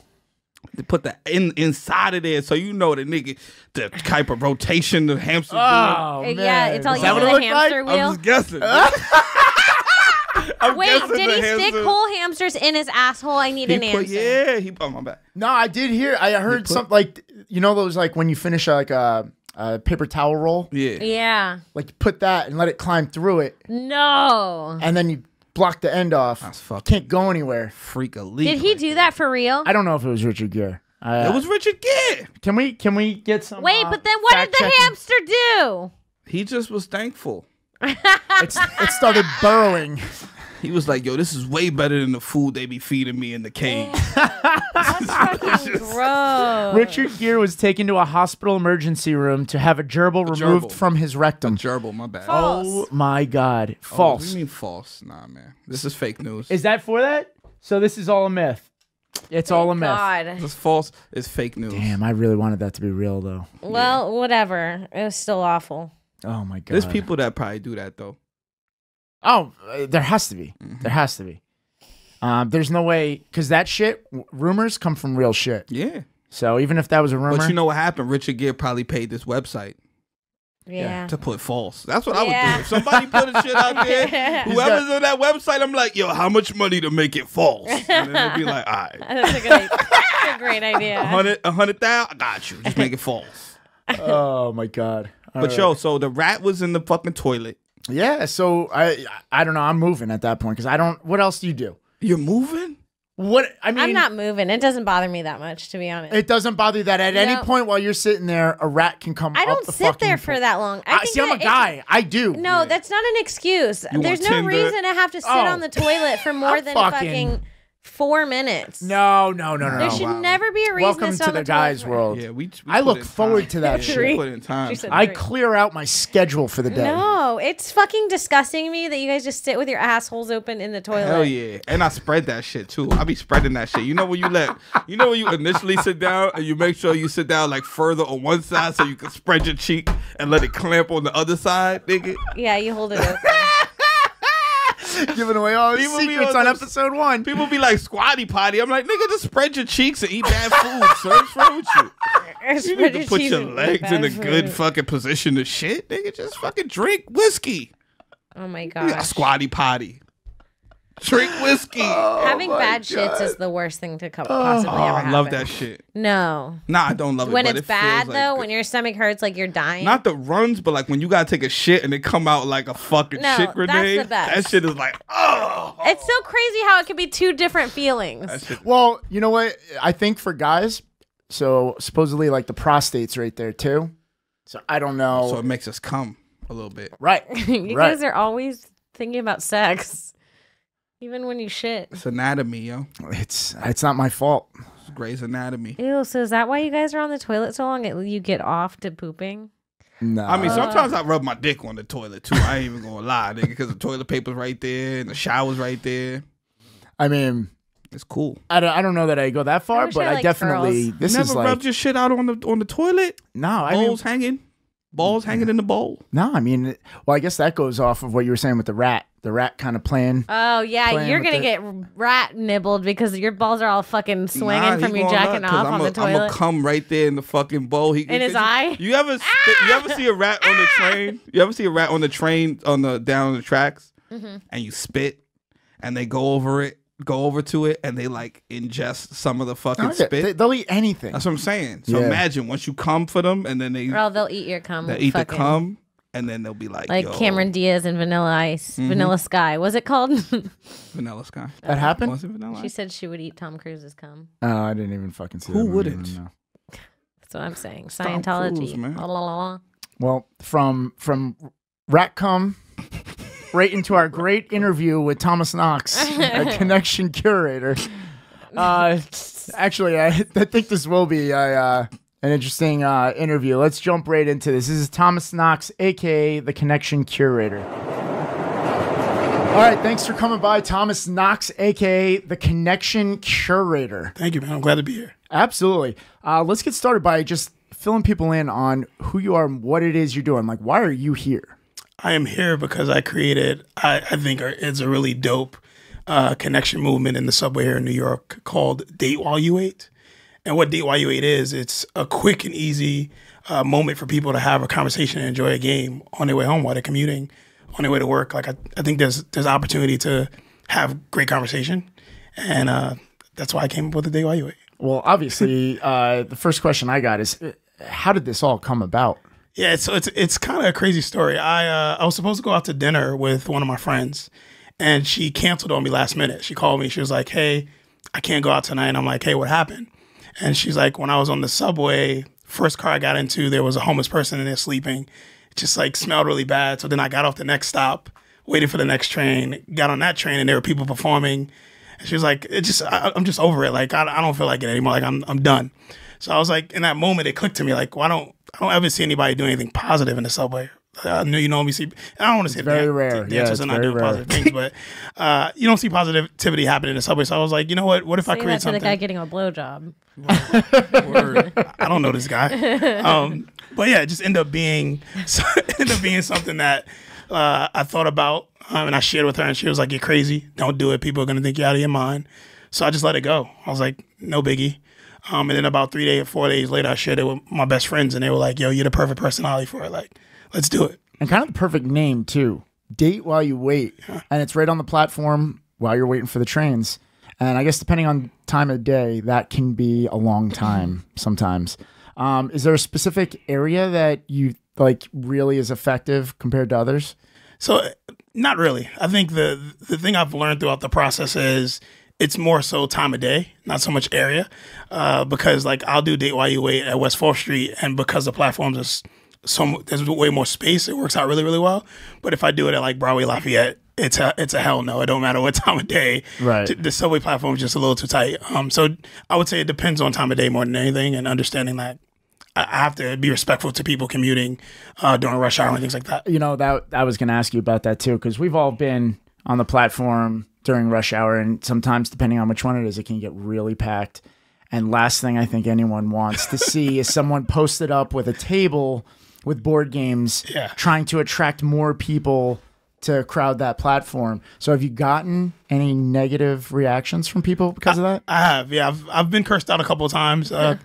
They put the in inside of there, so you know the nigga the type of rotation the hamster. Oh man, yeah, it's all Is you that with what it the looked like? hamster wheel. I'm just guessing. I'm Wait, did the he stick whole hamsters in his asshole? I need He an put, answer. yeah, he. Oh my back. No, I did hear. I heard put- something like you know those like when you finish like a, a paper towel roll, Yeah. Yeah. like put that and let it climb through it, No. and then you block the end off. That's fucking Can't go anywhere. freak elite. Did he right do there. that for real? I don't know if it was Richard Gere. I, It was Richard Gere. Can we can we get some? Wait, uh, but then what did the fact-checking? hamster do? He just was thankful. It's, it started burrowing. He was like, "Yo, this is way better than the food they be feeding me in the cage." That's fucking gross. Richard Gere was taken to a hospital emergency room to have a gerbil removed gerbil. from his rectum. Gerbil, my bad. False. Oh my god, Oh, what do false. you mean false? Nah, man. This is fake news. Is that for that? So this is all a myth. It's all a myth. God. It's false. It's fake news. Damn, I really wanted that to be real though. Well, whatever. It was still awful. Oh my god. There's people that probably do that though. Oh, uh, there has to be. Mm-hmm. There has to be. Um, there's no way because that shit rumors come from real shit. Yeah. So even if that was a rumor, But you know what happened? Richard Gere probably paid this website Yeah. to put false. That's what I would do. If somebody put a shit out there, whoever's on that website, I'm like, yo, how much money to make it false? And then they'd be like, all right, That's a good. That's a great idea. a hundred, a hundred thousand, I got you. Just make it false. oh my god. All But right. yo, so the rat was in the fucking toilet. Yeah. So I I don't know. I'm moving at that point because I don't. What else do you do? You're moving? What I mean, I'm not moving. It doesn't bother me that much, to be honest. It doesn't bother you that at any No. point while you're sitting there, a rat can come. I don't the sit there for po- that long. I I think see. I'm a if- guy. I do. No, that's not an excuse. You There's no Tinder? reason to have to sit Oh. on the oh. toilet for more I'm than fucking- fucking, four minutes. No, no, no, no. there no. should wow. never be a reason Welcome to to sit on the the guys' toilet. world. Yeah, we. we I look forward time. to that We shit. put in time. I clear out my schedule for the day. No, it's fucking disgusting me that you guys just sit with your assholes open in the toilet. Hell yeah, and I spread that shit too. I be spreading that shit. You know when you let, you know when you initially sit down and you make sure you sit down like further on one side so you can spread your cheek and let it clamp on the other side, nigga. Yeah, you hold it open. Giving away all the People be secrets on on episode one. People be like squatty potty. I'm like, nigga, just spread your cheeks and eat bad food. sir. What's wrong with you? You need to put your legs in bad a good fucking position to shit, nigga. Just fucking drink whiskey. Oh my god, squatty potty. Drink whiskey. Oh Having bad shits is the worst thing to come, possibly Oh, ever I love that shit. No. Nah, I don't love it. When but it's it bad though, good. when your stomach hurts like you're dying. Not the runs, but like when you gotta take a shit and it come out like a fucking No, shit that's the grenade. best. That shit is like, oh. it's so crazy how it could be two different feelings. Well, you know what? I think for guys, so supposedly like the prostate's right there too. So I don't know. So it makes us come a little bit. right. you right. guys are always thinking about sex. Even when you shit. It's anatomy, yo. It's it's not my fault. It's Grey's Anatomy. Ew, so is that why you guys are on the toilet so long? It, you get off to pooping? No. I mean, uh. sometimes I rub my dick on the toilet too. I ain't even gonna lie, nigga, because the toilet paper's right there and the shower's right there. I mean, It's cool. I don't, I don't know that I go that far, wish but I I, liked definitely girls. this Never is like rubbed your shit out on the on the toilet. no. I mean, Bowls hanging, balls hanging in the bowl. no. I mean, well, I guess that goes off of what you were saying with the rat. The rat kind of playing. Oh, yeah, Playing you're going to it. get rat nibbled because your balls are all fucking swinging Nah, from you gonna jacking nut, 'cause off I'm on a, the I'm gonna come right there in the fucking bowl. He, In his you, eye? You ever spit, you ever see a rat on the train? You ever see a rat on the train on the down the tracks, Mm-hmm. and you spit, and they go over it, go over to it, and they like ingest some of the fucking Oh, yeah, spit. they, they'll eat anything. That's what I'm saying. So Yeah. imagine once you come for them, and then they Well, they'll eat your cum. they eat the cum, and then they'll be like, Like Yo, Cameron Diaz and Vanilla Ice. Mm-hmm. Vanilla Sky. Was it called? Vanilla Sky. that happened. Was it Vanilla? she said she would eat Tom Cruise's cum. Oh, I didn't even fucking see Who that. movie, wouldn't? That's what I'm saying. Tom Scientology. Cruise, man. La, la, la, la. Well, from from Ratcom right into our great interview with Thomas Knox, a connection curator. Uh, actually, I, I think this will be a, uh, an interesting uh, interview. Let's jump right into this. This is Thomas Knox, aka the connection curator. All right, thanks for coming by, Thomas Knox, aka the connection curator. Thank you, man. I'm glad to be here. Absolutely. Uh, let's get started by just filling people in on who you are and what it is you're doing. Like, why are you here? I am here because I created, I, I think it's a really dope uh, connection movement in the subway here in New York called Date While You Wait. And what Date While You Wait is, it's a quick and easy uh, moment for people to have a conversation and enjoy a game on their way home while they're commuting, on their way to work. Like, I, I think there's there's opportunity to have great conversation. And uh, that's why I came up with the Date While You Wait. Well, obviously, uh, the first question I got is, uh, how did this all come about? Yeah, so it's it's kind of a crazy story. I uh, I was supposed to go out to dinner with one of my friends, and she canceled on me last minute. She called me. She was like, "Hey, I can't go out tonight." And I'm like, "Hey, what happened?" And she's like, "When I was on the subway, first car I got into, there was a homeless person in there sleeping. It just like smelled really bad. So then I got off the next stop, waited for the next train, got on that train, and there were people performing. And she was like, "It just I, I'm just over it. Like I, I don't feel like it anymore. Like I'm I'm done." So I was like, in that moment, it clicked to me, like, why don't I don't ever see anybody do anything positive in the subway? I know you normally see. I don't want to say very dan- rare. Yeah, it's are not very doing rare. positive things, but uh, you don't see positivity happening in the subway. So I was like, you know what? What if I create that to the guy getting a blowjob. I don't know this guy. Um, but yeah, it just ended up being ended up being something that uh, I thought about um, and I shared with her, and she was like, "You're crazy. Don't do it. People are gonna think you're out of your mind." So I just let it go. I was like, "No biggie." Um, and then about three days, four days later, I shared it with my best friends, and they were like, "Yo, you're the perfect personality for it. Like, let's do it." and kind of the perfect name too. Date while you wait, and it's right on the platform while you're waiting for the trains. And I guess depending on time of day, that can be a long time sometimes. Um, is there a specific area that you like really is effective compared to others? So not really. I think the the thing I've learned throughout the process is it's more so time of day, not so much area. Uh, because like I'll do date while you wait at West Fourth Street, and because the platforms is so there's way more space, it works out really really well. But if I do it at like Broadway Lafayette, it's a it's a hell no. It don't matter what time of day. Right. The subway platform is just a little too tight. Um, so I would say it depends on time of day more than anything, and understanding that. I I have to be respectful to people commuting uh, during rush hour and things like that. you know that I was going to ask you about that too because we've all been on the platform during rush hour, and sometimes depending on which one it is, it can get really packed. And last thing I think anyone wants to see is someone posted up with a table with board games, Yeah. trying to attract more people to crowd that platform. So have you gotten any negative reactions from people because of that? I have, yeah. I've, I've been cursed out a couple of times. Uh,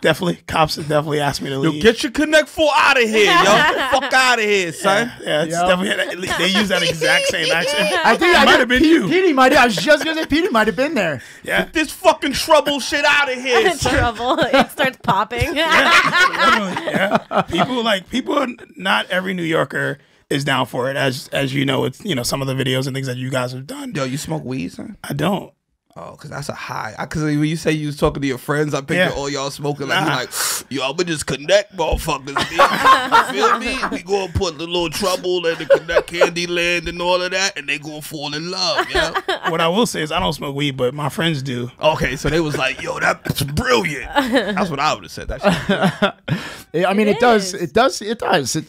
definitely, cops have definitely asked me to Yo, leave. get your Connect Four out of here, yo. Fuck out of here, son. yeah, it's definitely they use that exact same accent. I think I might have been Pete, you. Petey might. I was just gonna say Petey might have been there. Yeah, This fucking trouble shit out of here. Trouble. it starts popping. definitely, yeah. People like people. Not every New Yorker is down for it, as as you know. It's you know some of the videos and things that you guys have done. Yo, you smoke weed, son? I don't. Oh, cause that's a high. I, Cause when you say you was talking to your friends, I picture Yeah. all y'all smoking like, you Nah. like, yo, I'ma just connect, motherfuckers. man. you feel me? We gonna put the little trouble and the connect candy land and all of that, and they gonna fall in love. Yeah. What I will say is I don't smoke weed, but my friends do. Okay, so they was like, yo, that's brilliant. That's what I would have said. That shit. I mean, it, It does. It does. It does. It,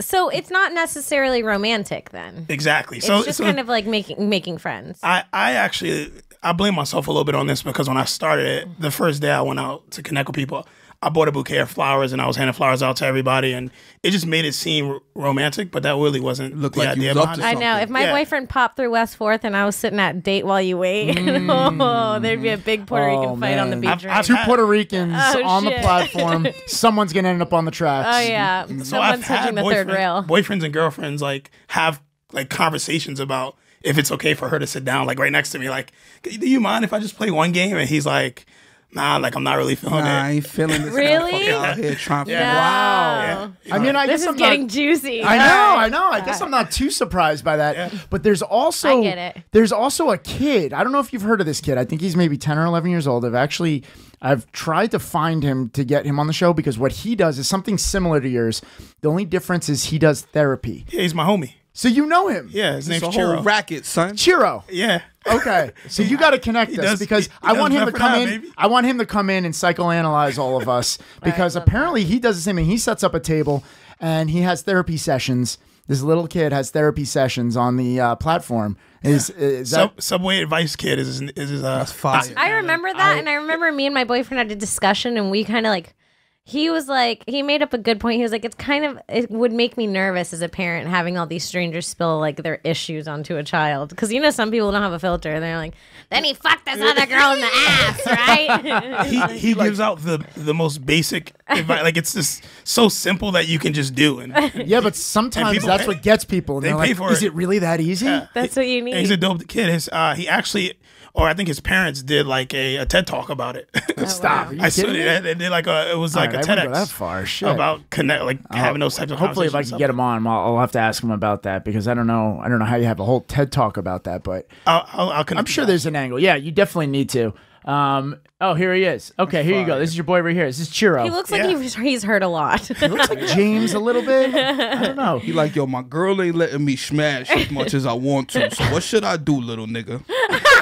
so it's not necessarily romantic then. Exactly. It's so just so kind of like making making friends. I, I actually I blame myself a little bit on this because when I started it, the first day I went out to connect with people, I bought a bouquet of flowers and I was handing flowers out to everybody, and it just made it seem romantic, but that really wasn't Looked the like you idea behind it. I know. If my Yeah. boyfriend popped through West Fourth and I was sitting at date while you wait, oh, there'd be a big Puerto Oh, Rican fight on the man. beach. I've- right? I've two Puerto Ricans Oh, on the platform. Someone's gonna end up on the tracks. oh yeah, mm. So someone's hitching the third rail. boyfriends and girlfriends like have like conversations about if it's okay for her to sit down like right next to me. Like, do you mind if I just play one game? And he's like, Nah, like I'm not really feeling Nah, I ain't feeling this. Really? motherfucker out here trying to Wow. Yeah. I mean, I This guess is I'm getting not, juicy. I know, I know. I guess I'm not too surprised by that. But there's also I get it. there's also a kid. I don't know if you've heard of this kid. I think he's maybe 10 or 11 years old. I've actually I've tried to find him to get him on the show because what he does is something similar to yours. The only difference is he does therapy. Yeah, he's my homie. So you know him. Yeah, his It's name's a Ciro. racket, son. Ciro. Yeah. Okay, so you got to connect us does- because he- he I want him to come that, in. baby. I want him to come in and psychoanalyze all of us because love apparently he does the same thing. He sets up a table and he has therapy sessions. This little kid has therapy sessions on the uh, platform. Is is that Sub, Subway Advice Kid is his, is his uh, fire. I remember that, and I remember me and my boyfriend had a discussion, and we kind of like. He was like, he made up a good point. He was like, it's kind of, it would make me nervous as a parent having all these strangers spill like their issues onto a child. Because you know, some people don't have a filter. And they're like, then he fucked this other girl in the ass, right? he, he gives out the the most basic advice. Like it's just so simple that you can just do. And yeah? But sometimes people that's what gets people. And they pay like, for is it. it really that easy? That's what you need. he's a dope kid. His uh, he actually, or I think his parents did like a, a TED talk about it. Stop. Are I swear it. me? they, they did like a it was All like right, a I wouldn't TEDx that far. Shit. about connect like having those types of Hopefully, if I can get him on, I'll, I'll have to ask him about that because I don't know. I don't know how you have a whole TED talk about that, but I'll, I'll, I'll connect I'm sure guys. there's an angle. Yeah, you definitely need to. Um, oh, here he is. Okay, here you go. This is your boy right here. This is Ciro. he looks like Yeah. he's, he's heard a lot. He looks like James a little bit. I don't know. He like, yo, my girl ain't letting me smash as much as I want to. So what should I do, little nigga?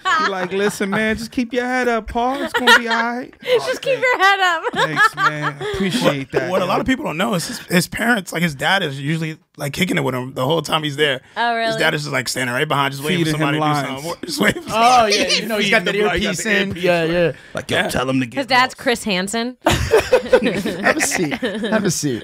He like, listen, man, just keep your head up, Paul. It's gonna be all right. Just keep your head up. Thanks, man. Appreciate that. What a lot of people don't know is his, his parents, like his dad, is usually like kicking it with him the whole time he's there. Oh, really? His dad is just like standing right behind, just waiting for somebody to do something. Just waiting for Oh yeah, you know he's got that Feeding him like earpiece got the in. earpiece. Yeah, yeah. like, yo, tell him to get His dad's lost. Chris Hansen. Have a seat. Have a seat.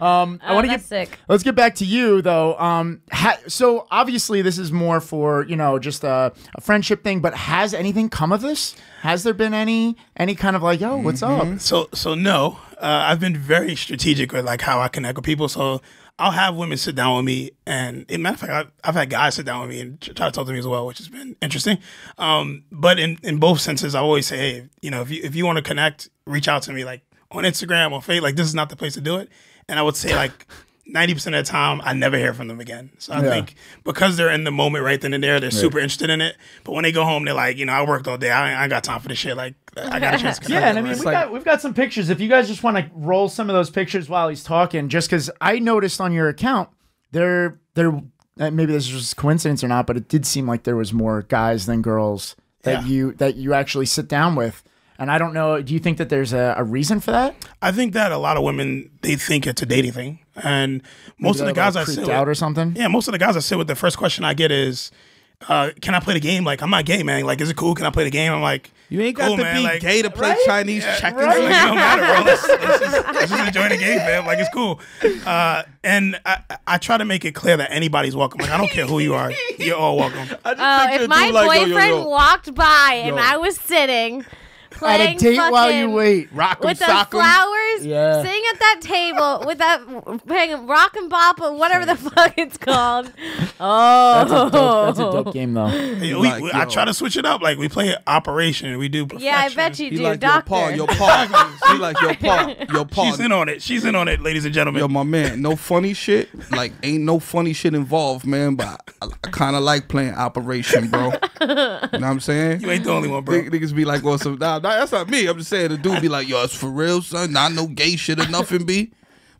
Um, I Oh, want to get sick. Let's get back to you though. Um, ha- so obviously this is more for you know just a, a friendship thing, but has anything come of this? Has there been any any kind of like, yo, what's up? So so no, uh, I've been very strategic with like how I connect with people. So I'll have women sit down with me, and in matter of fact, I've, I've had guys sit down with me and try to talk to me as well, which has been interesting. Um, but in in both senses, I always say, hey, you know, if you if you want to connect, reach out to me like on Instagram or Facebook. Like this is not the place to do it. And I would say like. 90% of the time, I never hear from them again. So I Yeah. think because they're in the moment right then and there, they're super interested in it. But when they go home, they're like, you know, I worked all day. I, ain't- I got time for this shit. Like, I got a chance to connect. Yeah, and I mean them, we right? got we've got some pictures. If you guys just want to roll some of those pictures while he's talking, just because I noticed on your account there there uh, maybe this is just coincidence or not, but it did seem like there was more guys than girls that Yeah. you that you actually sit down with. And I don't know. Do you think that there's a, a reason for that? I think that a lot of women they think it's a dating thing, and most of the guys they're I sit out with, or something. yeah, most of the guys I sit with, the first question I get is, uh, "Can I play the game?" Like, I'm not gay, man. Like, is it cool? Can I play the game? I'm like, You ain't got cool, to man. be like, gay to play Chinese checkers. Like, it don't matter, bro. Let's, let's just, let's just enjoy the game, man. Like, it's cool. Uh, and I, I try to make it clear that anybody's welcome. Like, I don't care who you are, you're all welcome. Oh, if my boyfriend walked by and I was sitting At playing a date while you fucking- wait. Rock 'em, with the sock 'em. flowers, Yeah. sitting at that table with that playing rock and bop or whatever the fuck it's called. Oh, That's a dope, oh. that's a dope game though. We- like, we- I yo. try to switch it up. Like, we play Operation. We do. yeah, I bet you He do, like your doctor. paw, your paw. He like your paw, your paw. She's in on it. She's in on it, ladies and gentlemen. Yo, my man, no funny shit. Like, ain't no funny shit involved, man. But I, I kind of like playing Operation, bro. you know what I'm saying? you ain't the only one, bro. Nigg- Niggas be like, well, some, nah, nah, that's not me. I'm just saying the dude be like, yo, it's for real, son. Not no gay shit or nothing, be.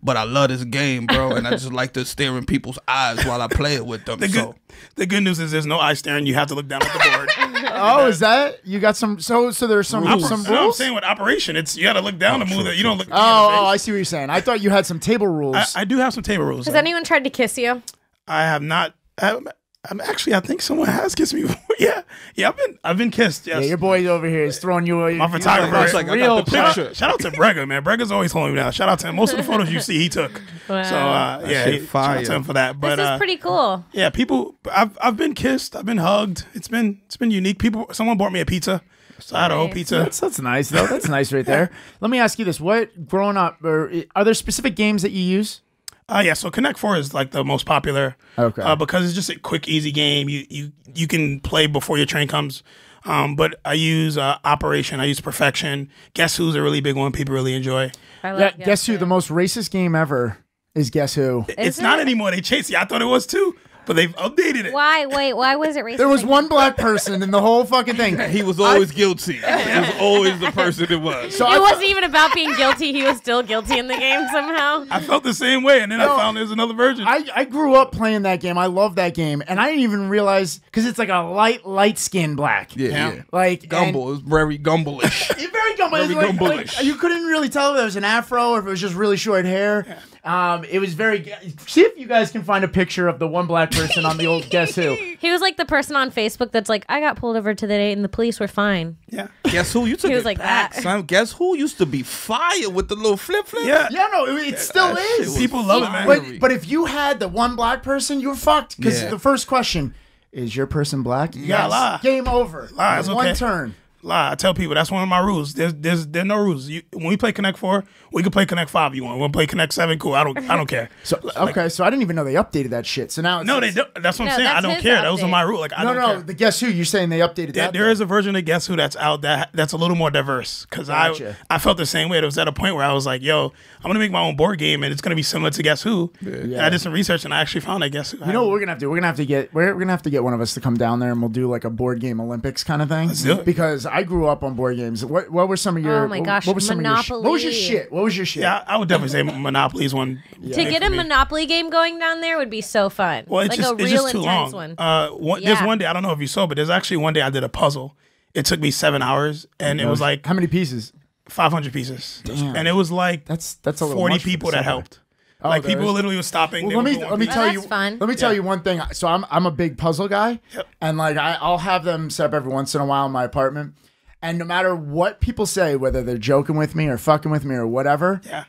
But I love this game, bro, and I just like to stare in people's eyes while I play it with them. The good, so the good news is there's no eye staring. You have to look down at the board. Oh, is that you got some? So so there's some Rules. some No, I'm saying with operation, it's you got to look down to oh, move it. You don't look. Oh, oh, I see what you're saying. I thought you had some table rules. I, I do have some table rules. Has though. anyone tried to kiss you? I have not. I'm, I'm actually. I think someone has kissed me. before. yeah, yeah. I've been. I've been kissed. Yes. yeah, your boy over here is throwing you. A, My photographer It's is like, I real. got the picture. out, shout out to Brega, man. Brega's always holding me down. Shout out to him. Most of the photos you see, he took. So uh, yeah, shit he- shout fire. out to him for that. But This is uh, pretty cool. yeah, people. I've I've been kissed. I've been hugged. It's been it's been unique. People. Someone bought me a pizza. So I had a whole pizza. That's, that's nice though. That's nice right there. Let me ask you this: What growing up, or are there specific games that you use? Uh, yeah, so Connect Four is like the most popular. Okay. Uh, because it's just a quick, easy game. You you you can play before your train comes. Um, but I use uh, Operation. I use Perfection. Guess Who's a really big one. People really enjoy. I Yeah, like guess who? The most racist game ever is Guess Who. it's not anymore. They chase you. I thought it was too, but they've updated it. Why? Wait, why was it racist? There was one black person in the whole fucking thing. He was always guilty. He was always the person it was. So It I, wasn't even about being guilty. He was still guilty in the game somehow. I felt the same way, and then I found there's another version. I, I grew up playing that game. I love that game, and I didn't even realize because it's like a light light skin black. yeah, Yeah. yeah. Like and- Gumbel. It was very gumble-ish. It's very gumbo. It's Very like, like, you couldn't really tell if it was an afro or if it was just really short hair. Um, it was very. See if you guys can find a picture of the one black person on the old Guess Who. He was like the person on Facebook that's like, I got pulled over today and the police were fine. yeah, Guess who? You took He was it like back, that. son. Guess who used to be fire with the little flip flip? yeah. Yeah, no, it, it still is. People love it, man. But but if you had the one black person, you're fucked. Because Yeah. the first question is your person black? gotta lie. Game over. Lie, it's One okay. turn. Lie. I tell people that's one of my rules. There's there's there's no rules. You, when we play Connect Four, we can play Connect Five. if You want? We'll play Connect Seven. Cool. I don't I don't care. So okay, so I didn't even know they updated that shit. So now it's, No, they don't. That's what I'm saying. I don't his care. Those are update. my rules. Like I no, don't no. care. The Guess Who? You're saying they updated There, that? there is a version of Guess Who that's out that that's a little more diverse because Gotcha. I I felt the same way. It was at a point where I was like, "Yo, I'm gonna make my own board game and it's gonna be similar to Guess Who." And I did some research and I actually found that Guess Who. You know what we're gonna have to do? We're gonna have to get we're, we're gonna have to get one of us to come down there and we'll do like a board game Olympics kind of thing. Let's do it. Because I grew up on board games. What what were some of your? Oh my what- gosh, what was some of your? sh- What was your shit? What was your shit? Yeah, I would definitely say Monopoly is one. to get a Monopoly game going down there would be so fun. Well, it's like just, a it's real just too intense long. one. Uh, one, There's one day I don't know if you saw, but there's actually one day I did a puzzle. It took me seven hours, and it was like How many pieces? 500 pieces, Damn. and it was like That's that's a little 40 people that helped. Oh, like people is? literally were stopping. Well, let me let me tell that's you. fun. Let me tell Yeah. you one thing. So I'm I'm a big puzzle guy, Yep. and like I, I'll have them set up every once in a while in my apartment. And no matter what people say, whether they're joking with me or fucking with me or whatever, Yeah.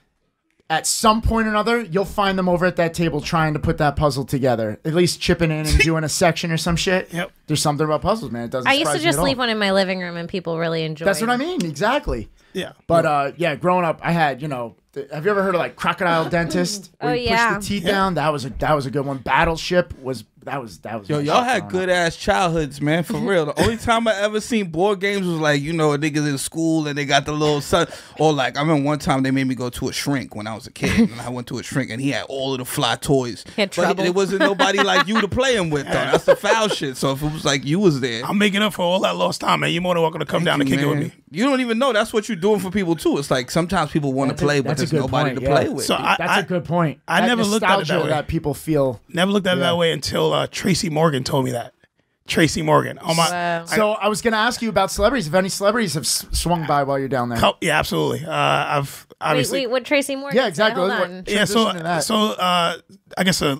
at some point or another, you'll find them over at that table trying to put that puzzle together. At least chipping in and doing a section or some shit. Yep. There's something about puzzles, man. It doesn't. I used to just at all. leave one in my living room and people really enjoy. That's what I mean. Exactly. Yeah. But uh, yeah, growing up, I had you know. Th- Have you ever heard of like Crocodile Dentist? Oh, Where Oh, you yeah. push the teeth down. That was a that was a good one. Battleship was that was that was. Yo, y'all had good up. ass childhoods, man. For real. The only time I ever seen board games was like, you know, niggas in school and they got the little son. Or like, I remember one time they made me go to a shrink when I was a kid, and I went to a shrink and he had all of the fly toys. Had but trouble. it wasn't nobody like you to play him with though. That's the foul shit. So if it was like you was there, I'm making up for all that lost time, man. You're more than welcome to come down and kick it with me. You don't even know that's what you're doing for people too. It's like sometimes people want to That's a- play, but there's nobody point, to yeah. play with. So I, That's I a good point. I That never looked at it that way. that people feel. never looked at it that way until uh, Tracy Morgan told me that. Tracy Morgan. Oh my. Wow. So I was going to ask you about celebrities. If any celebrities have swung by while you're down there. Cou- Yeah, absolutely. Uh, I've Wait, obviously. wait, what Tracy Morgan? Yeah, exactly. Hold What- on. yeah, so transition to that. so uh, I guess a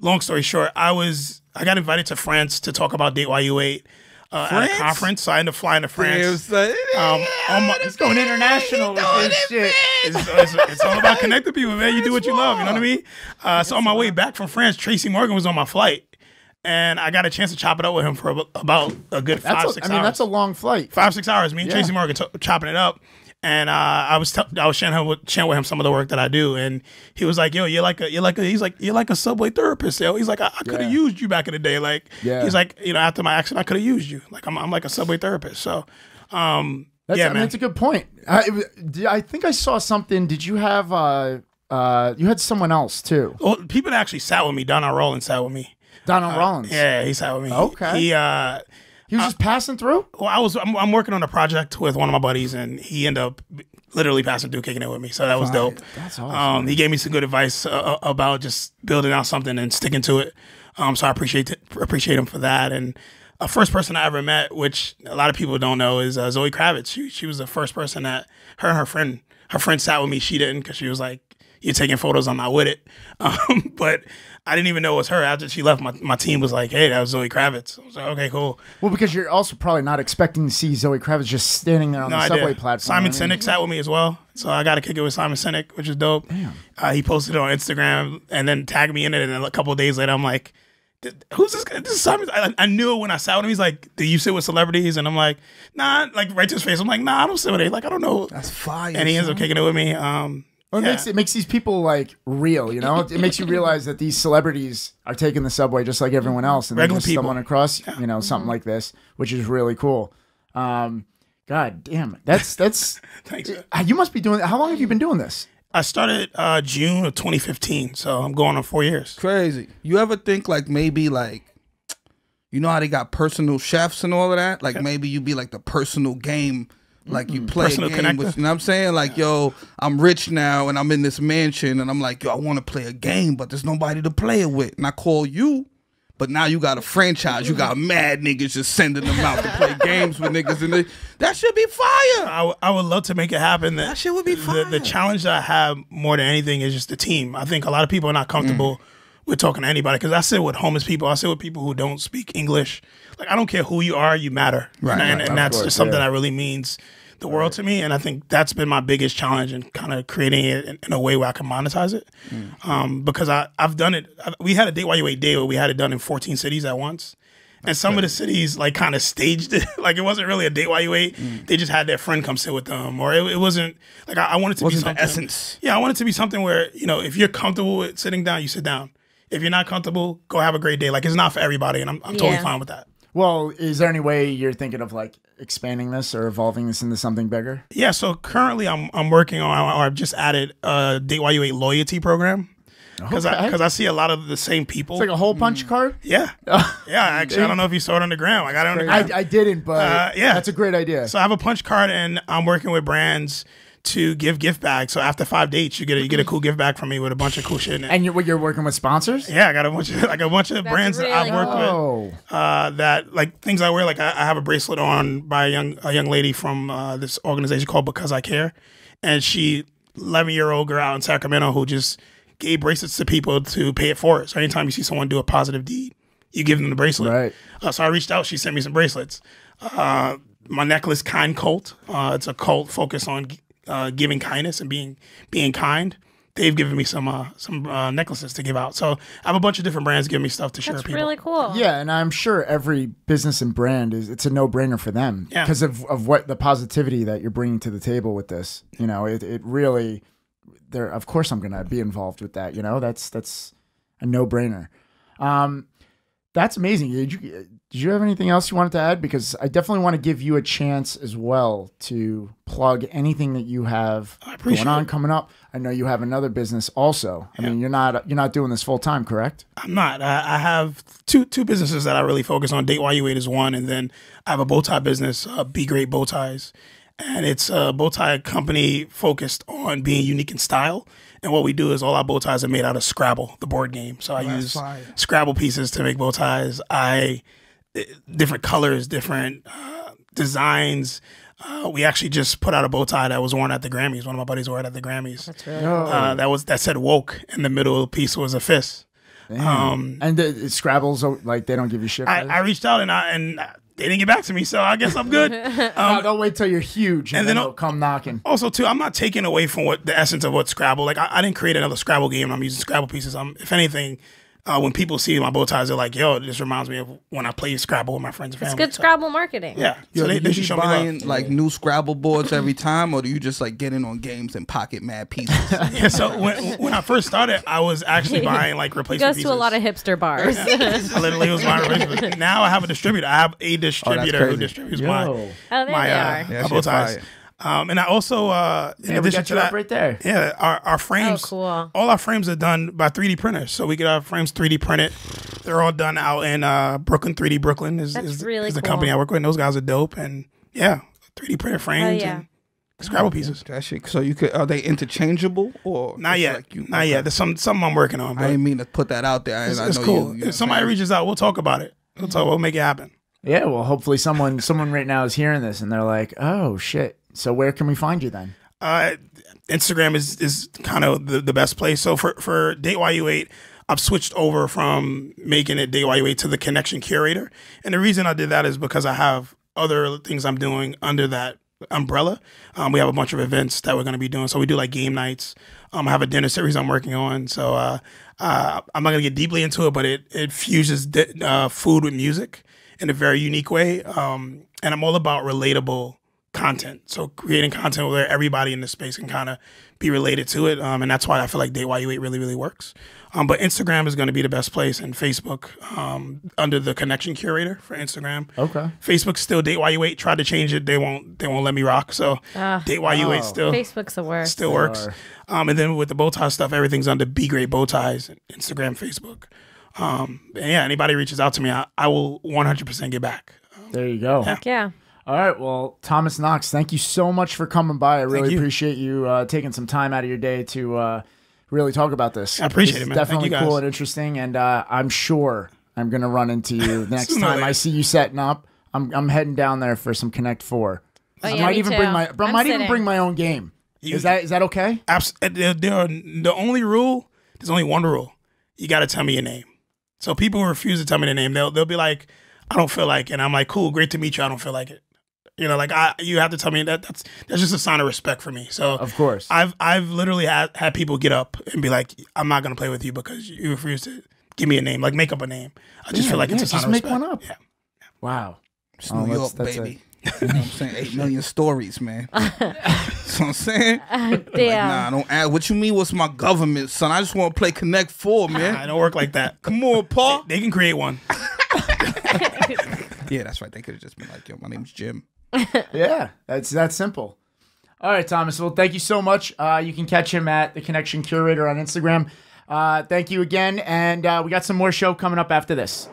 long story short, I was I got invited to France to talk about Date While You Wait uh, at a conference. So I ended up flying to France. Damn. Um, my, He's going international with this shit. it's, it's, it's all about connecting people, man. You do what you love. You know what I mean? Uh, so on my way back from France, Tracy Morgan was on my flight, and I got a chance to chop it up with him for about a good five a, six I mean, hours. that's a long flight. five six hours. Me and Yeah. Tracy Morgan t- chopping it up, and uh, I was t- I was sharing, him with, sharing with him some of the work that I do, and he was like, "Yo, you're like a you're like a he's like you're like a subway therapist." Yo, he's like, "I, I could have Yeah. used you back in the day." Like, Yeah. he's like, you know, after my accident, I could have used you. Like, I'm I'm like a subway therapist. So, um, That's, yeah, I mean, man. that's a good point. I, it I think I saw something. Did you have? Uh, uh, you had someone else too. well, people that actually sat with me, Donnell Rawlings sat with me. Donnell Rawlings. Yeah, he sat with me. Okay. He uh He was just passing through. well, I was I'm, I'm working on a project with one of my buddies, and he ended up literally passing through, kicking it with me. So that was dope. That's awesome. Um, he gave me some good advice uh, about just building out something and sticking to it. Um, so I appreciate it, appreciate him for that. And a first person I ever met, which a lot of people don't know, is uh, Zoe Kravitz. She she was the first person that her and her friend her friend sat with me. She didn't because she was like, "You're taking photos. I'm not with it." Um, but I didn't even know it was her. After she left, my, my team was like, "Hey, that was Zoe Kravitz." I was like, "Okay, cool." Well, because you're also probably not expecting to see Zoe Kravitz just standing there on No the subway platform. Simon I mean, Sinek sat with me as well, so I got to kick it with Simon Sinek, which is dope. Uh, he posted it on Instagram and then tagged me in it, and then a couple of days later, I'm like, "Who's this guy? This is Simon." I, I knew it when I sat with him. He's like, "Do you sit with celebrities?" And I'm like, "Nah." Like right to his face, I'm like, "Nah, I don't sit with it. Like I don't know." That's fire. and he ends up kicking it with me. Um, Well, it yeah. makes it makes these people like real, you know. It makes you realize that these celebrities are taking the subway just like everyone else, and Regular they're people. stumbling across, you know, something like this, which is really cool. Um, God damn, it. that's that's. Thanks. man. uh, You must be doing. How long have you been doing this? I started uh, June of 2015, so I'm going on four years. Crazy. You ever think like maybe like you know how they got personal chefs and all of that? Like maybe you'd be like the personal game. Like you play Personal a game with, you know what I'm saying? Like, yo, I'm rich now and I'm in this mansion and I'm like, yo, I want to play a game, but there's nobody to play it with. And I call you, but now you got a franchise. You got mad niggas just sending them out to play games with niggas and they, that should be fire. I, w- I would love to make it happen. That, That shit would be the, the challenge that I have more than anything is just the team. I think a lot of people are not comfortable Mm. With talking to anybody because I sit with homeless people. I sit with people who don't speak English. Like I don't care who you are, you matter. Right, and, right, and that's course, just something yeah. that really means the world to me. And I think that's been my biggest challenge in kind of creating it in, in a way where I can monetize it. Mm. Um, because I I've done it. I, we had a date while you wait day where we had it done in 14 cities at once. And some of the cities like kind of staged it, like it wasn't really a date while you wait. Mm. They just had their friend come sit with them, or it, it wasn't like I, I wanted to Wasn't be something. essence. Yeah, I wanted to be something where you know if you're comfortable with sitting down, you sit down. If you're not comfortable, go have a great day. Like it's not for everybody, and I'm, I'm totally Yeah. fine with that. Well, is there any way you're thinking of like expanding this or evolving this into something bigger? Yeah, so currently I'm I'm working on or I've just added a date while you wait loyalty program. because Okay. I because I see a lot of the same people. It's like a hole punch card. yeah, yeah. Actually, I don't know if you saw it on the ground. Like I don't. I, I didn't, but Uh, yeah. that's a great idea. So I have a punch card, and I'm working with brands to give gift bags. So after five dates, you get a, you get a cool gift bag from me with a bunch of cool shit in it. and you're, you're working with sponsors. yeah, I got a bunch of like a bunch of brands that I've worked cool. with. Oh, uh, that like things I wear. Like I, I have a bracelet on by a young a young lady from uh, this organization called Because I Care, and she eleven year old girl out in Sacramento who just gave bracelets to people to pay it forward. So anytime you see someone do a positive deed, you give them the bracelet. Right. Uh, so I reached out. She sent me some bracelets. Uh, my necklace, Kind Cult. Uh, it's a cult focused on uh, giving kindness and being being kind. They've given me some uh, some uh, necklaces to give out. So I have a bunch of different brands giving me stuff to share with That's people. really cool. yeah, and I'm sure every business and brand is it's a no brainer for them Yeah. because of of what the positivity that you're bringing to the table with this. You know, it it really. There, of course, I'm gonna be involved with that. You know, that's that's a no brainer. Um, that's amazing. Did you did you have anything else you wanted to add? Because I definitely want to give you a chance as well to plug anything that you have going on it. coming up. I know you have another business also. I mean, you're not you're not doing this full time, correct? I'm not. I, I have two two businesses that I really focus on. Date While You Wait is one, and then I have a bow tie business, uh, Be Great Bow Ties, and it's a bow tie company focused on being unique in style. And what we do is all our bow ties are made out of Scrabble, the board game. So I use fire. Scrabble pieces to make bow ties. I different colors, different uh, designs. Uh, we actually just put out a bow tie that was worn at the Grammys. One of my buddies wore it at the Grammys. That's really uh, that was that said woke, and the middle piece was a fist. Um, And the, Scrabble's oh, like they don't give you shit. I. I reached out and I and they didn't get back to me, so I guess I'm good. No, they'll wait till you're huge and, and then, then they'll I'll- come knocking. also, too, I'm not taking away from what the essence of what Scrabble. Like I, I didn't create another Scrabble game. I'm using Scrabble pieces. I'm, if anything, uh, when people see my bow ties, they're like, "Yo, this reminds me of when I played Scrabble with my friends and family." It's good So, Scrabble marketing. Yeah, Yo, so they, do they should be show me buying love. like new Scrabble boards every time, or do you just like get in on games and pocket mad pieces? Yeah, so when, when I first started, I was actually buying like He replacement goes pieces. to a lot of hipster bars. I literally was buying replacement. Now I have a distributor. I have a distributor who distributes Yo. my Oh, oh, there my they uh. Yeah, my bow ties. fire. Um, and I also, uh, in Yeah, we addition got to you that, up right there. Yeah, our, our frames. Oh, cool. All our frames are done by 3D printers, so we get our frames 3D printed. They're all done out in uh, Brooklyn 3D Brooklyn is, That's is, really is the cool. company I work with. And those guys are dope, and yeah, 3D printed frames yeah. and Scrabble pieces. that shit. So you could are they interchangeable or Not it's yet, like you- not okay. yet. There's some something I'm working on, I but didn't mean to put that out there. I, it's, I it's know cool. You, you know if what somebody saying? reaches out, we'll talk about it. We'll talk. We'll make it happen. Yeah, well, hopefully someone someone right now is hearing this and they're like, "Oh shit!" So where can we find you then? uh, Instagram is is kind of the, the best place. So for for Date While You Wait, I've switched over from making it Date While You Wait to the Connection Curator, and the reason I did that is because I have other things I'm doing under that umbrella. Um, we have a bunch of events that we're going to be doing. So we do like game nights. Um, I have a dinner series I'm working on. So uh, uh, I'm not going to get deeply into it, but it it fuses uh, food with music in a very unique way. Um, and I'm all about relatable content. So creating content where everybody in the space can kind of be related to it. Um, and that's why I feel like Date While You Wait really, really works. Um, but Instagram is going to be the best place and Facebook um, under the connection curator for Instagram. Okay. Facebook's still Date While You Wait. Tried to change it. They won't, they won't let me rock. So Date While You Wait still, Facebook's the worst. still works. Um, and then with the bow tie stuff, everything's under Be Great Bow Ties, Instagram, Facebook. Um, yeah, anybody reaches out to me, I, I will 100% get back. There you go. Yeah. All right. Well, Thomas Knox, thank you so much for coming by. I really you. appreciate you uh, taking some time out of your day to uh, really talk about this. I appreciate This it, is man. Thank Definitely you, cool and interesting, and uh, I'm sure I'm gonna run into you the next time I see you setting up. I'm I'm heading down there for some Connect Four. Oh, I yeah, might even too. bring my. I I'm might even bring my own game. You- is that is that okay? Abs- uh, there, there are, the only rule, there's only one rule. You got to tell me your name. So people who refuse to tell me their name, they'll they'll be like, I don't feel like it. And I'm like, cool, great to meet you. I don't feel like it. You know, like I, you have to tell me that. That's that's just a sign of respect for me. So Of course. I've I've literally had had people get up and be like, I'm not gonna play with you because you refuse to give me a name. Like make up a name. I just Yeah, feel like it's a sign just of make one up. Yeah. Wow. It's Oh, New York, that's baby. You know what I'm saying? Eight million stories, man. That's what I'm saying. Like, Damn. nah, don't ask. What you mean? What's my government, son? I just want to play Connect Four, man. I don't work like that. Come on, Paul. They can create one. Yeah, that's right. They could have just been like, "Yo, my name's Jim." Yeah, that's that simple. All right, Thomas. Well, thank you so much. Uh, you can catch him at the Connection Curator on Instagram. Uh, thank you again, and uh, we got some more show coming up after this.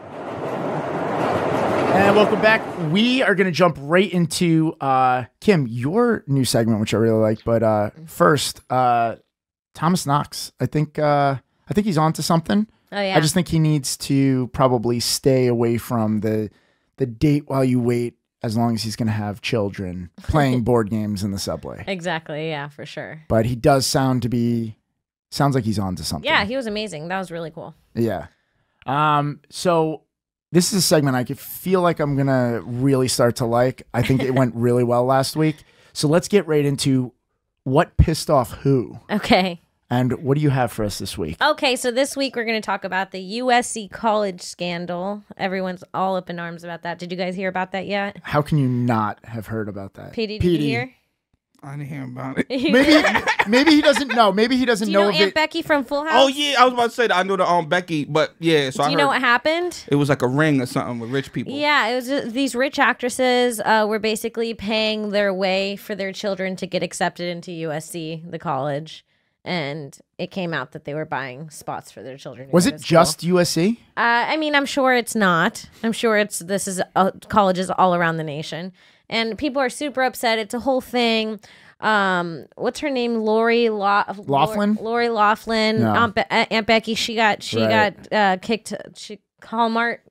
And welcome back. We are going to jump right into uh, Kim, your new segment, which I really like. But uh, first, uh, Thomas Knox. I think uh, I think he's on to something. Oh yeah. I just think he needs to probably stay away from the the date while you wait. As long as he's going to have children playing board games in the subway, exactly. Yeah, for sure. but he does sound to be sounds like he's on to something. Yeah, he was amazing. That was really cool. Yeah. Um, so this is a segment I could feel like I'm gonna really start to like. I think it went really well last week. So let's get right into what pissed off who. Okay. And what do you have for us this week? Okay, so this week we're going to talk about the USC college scandal. Everyone's all up in arms about that. Did you guys hear about that yet? How can you not have heard about that? Petey, did you hear? I didn't hear about it. Maybe maybe he doesn't know. Maybe he doesn't Do you know, of Aunt it. Becky from Full House? Oh yeah, I was about to say that I know the um Becky, but yeah. So Do I you heard know what happened? it was like a ring or something with rich people. Yeah, it was just, these rich actresses uh, were basically paying their way for their children to get accepted into USC, the college, and it came out that they were buying spots for their children. Was it just USC? Uh, I mean, I'm sure it's not. I'm sure it's this is uh, colleges all around the nation, and people are super upset. It's a whole thing. Um, what's her name? Lori Lo- Loughlin? Lori Loughlin. No. Aunt, Be- uh, Aunt Becky. She got she Right. got uh, kicked. She Hallmark.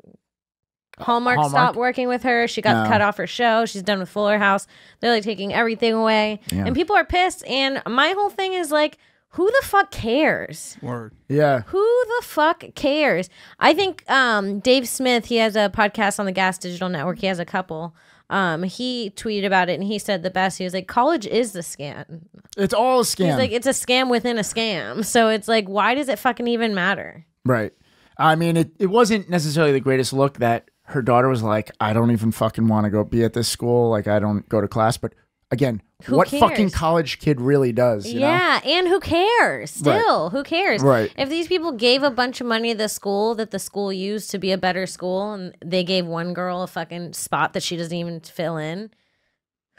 Hallmark, Hallmark? stopped working with her. She got No. cut off her show. She's done with Fuller House. They're like taking everything away, Yeah. and people are pissed. And my whole thing is like, who the fuck cares? Word. Yeah. Who the fuck cares? I think um, Dave Smith, he has a podcast on the Gas Digital Network. He has a couple. Um, he tweeted about it and he said the best. He was like, college is the scam. It's all a scam. He's like, it's a scam within a scam. So it's like, why does it fucking even matter? Right. I mean, it, it wasn't necessarily the greatest look that her daughter was like, I don't even fucking want to go be at this school. Like, I don't go to class. But again, Who what cares? fucking college kid really does? You Know? yeah, and who cares? Still, who cares? Right. If these people gave a bunch of money to the school that the school used to be a better school, and they gave one girl a fucking spot that she doesn't even fill in,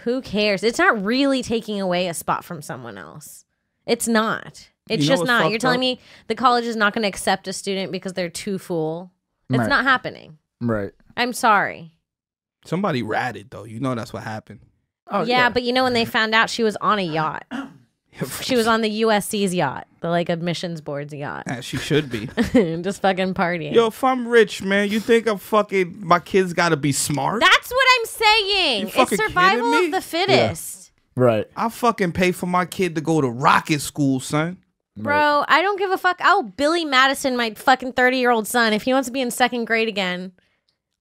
who cares? It's not really taking away a spot from someone else. It's not. It's You just not. You're telling up? me the college is not going to accept a student because they're too full. It's Right. not happening. Right. I'm sorry. Somebody ratted though. You know that's what happened. Oh, yeah, but you know when they found out she was on a yacht. She was on the USC's yacht, the like admissions board's yacht. As she should be. just fucking partying. Yo, if I'm rich, man, you think I'm fucking my kids gotta be smart? That's what I'm saying. It's survival kidding of the fittest. Right. I fucking pay for my kid to go to rocket school, son. Bro, I don't give a fuck. I'll Billy Madison my fucking 30 year old son. If he wants to be in second grade again,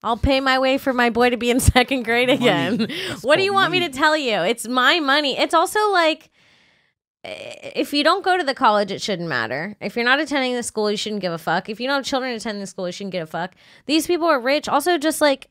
I'll pay my way for my boy to be in second grade again. what do you want me to tell you? It's my money. It's also like, eh, if you don't go to the college, it shouldn't matter. If you're not attending the school, you shouldn't give a fuck. If you don't have children attending the school, you shouldn't give a fuck. These people are rich. Also, just like,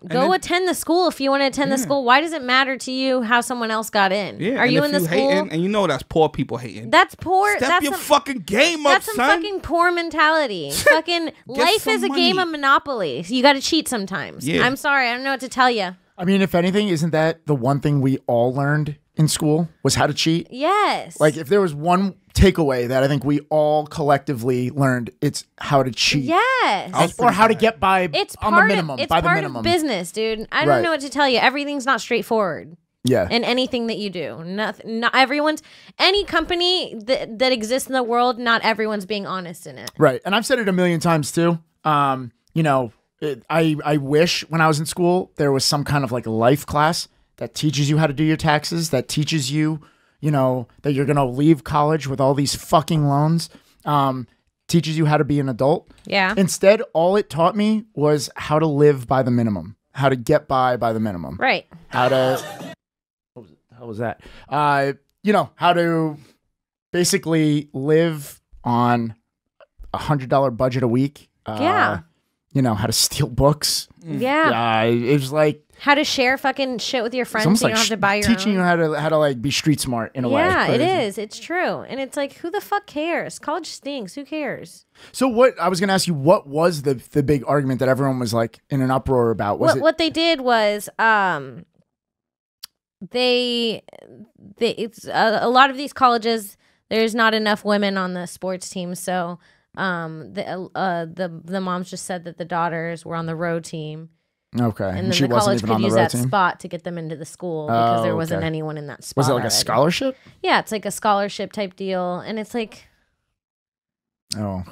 go then- attend the school if you want to attend the school. Why does it matter to you how someone else got in? Yeah. Are and you if in the you school? hating, and you know that's poor people hating. That's poor. Step that's your some, fucking game up, that's some son. fucking poor mentality. fucking life some is a game of Monopoly. You got to cheat sometimes. Yeah. I'm sorry. I don't know what to tell you. I mean, if anything, isn't that the one thing we all learned in school was how to cheat? Yes. Like, if there was one takeaway that I think we all collectively learned, it's how to cheat. yes. And- or how to get by It's on part the minimum. of it's by the minimum. of business, dude. I don't Right. know what to tell you. Everything's not straightforward. Yeah. in anything that you do. Nothing. Not everyone's any company that that exists in the world. Not everyone's being honest in it. Right. And I've said it a million times too. Um, you know, it, I I wish when I was in school there was some kind of like life class that teaches you how to do your taxes, that teaches you, you know, that you're gonna leave college with all these fucking loans. Um, teaches you how to be an adult. Yeah. Instead, all it taught me was how to live by the minimum, how to get by by the minimum, right. how to. What was, how was that? Uh, you know, how to basically live on a hundred dollar budget a week. Uh, Yeah. You know how to steal books. Yeah. Uh, it was like How to share fucking shit with your it's friends almost so you like don't have to buy your teaching own. you how to how to like be street smart in a way. yeah, it is. It's true. And it's like, who the fuck cares? College stinks. Who cares? So what I was gonna ask you, what was the the big argument that everyone was like in an uproar about? Was What, it what they did was um they they it's a, a lot of these colleges there's not enough women on the sports team, so um the uh the the moms just said that the daughters were on the row team Okay. and then she the wasn't college even could use that team. spot to get them into the school oh, because Oh, there wasn't okay. anyone in that spot Was it like a scholarship? yeah it's like a scholarship type deal and it's like Oh.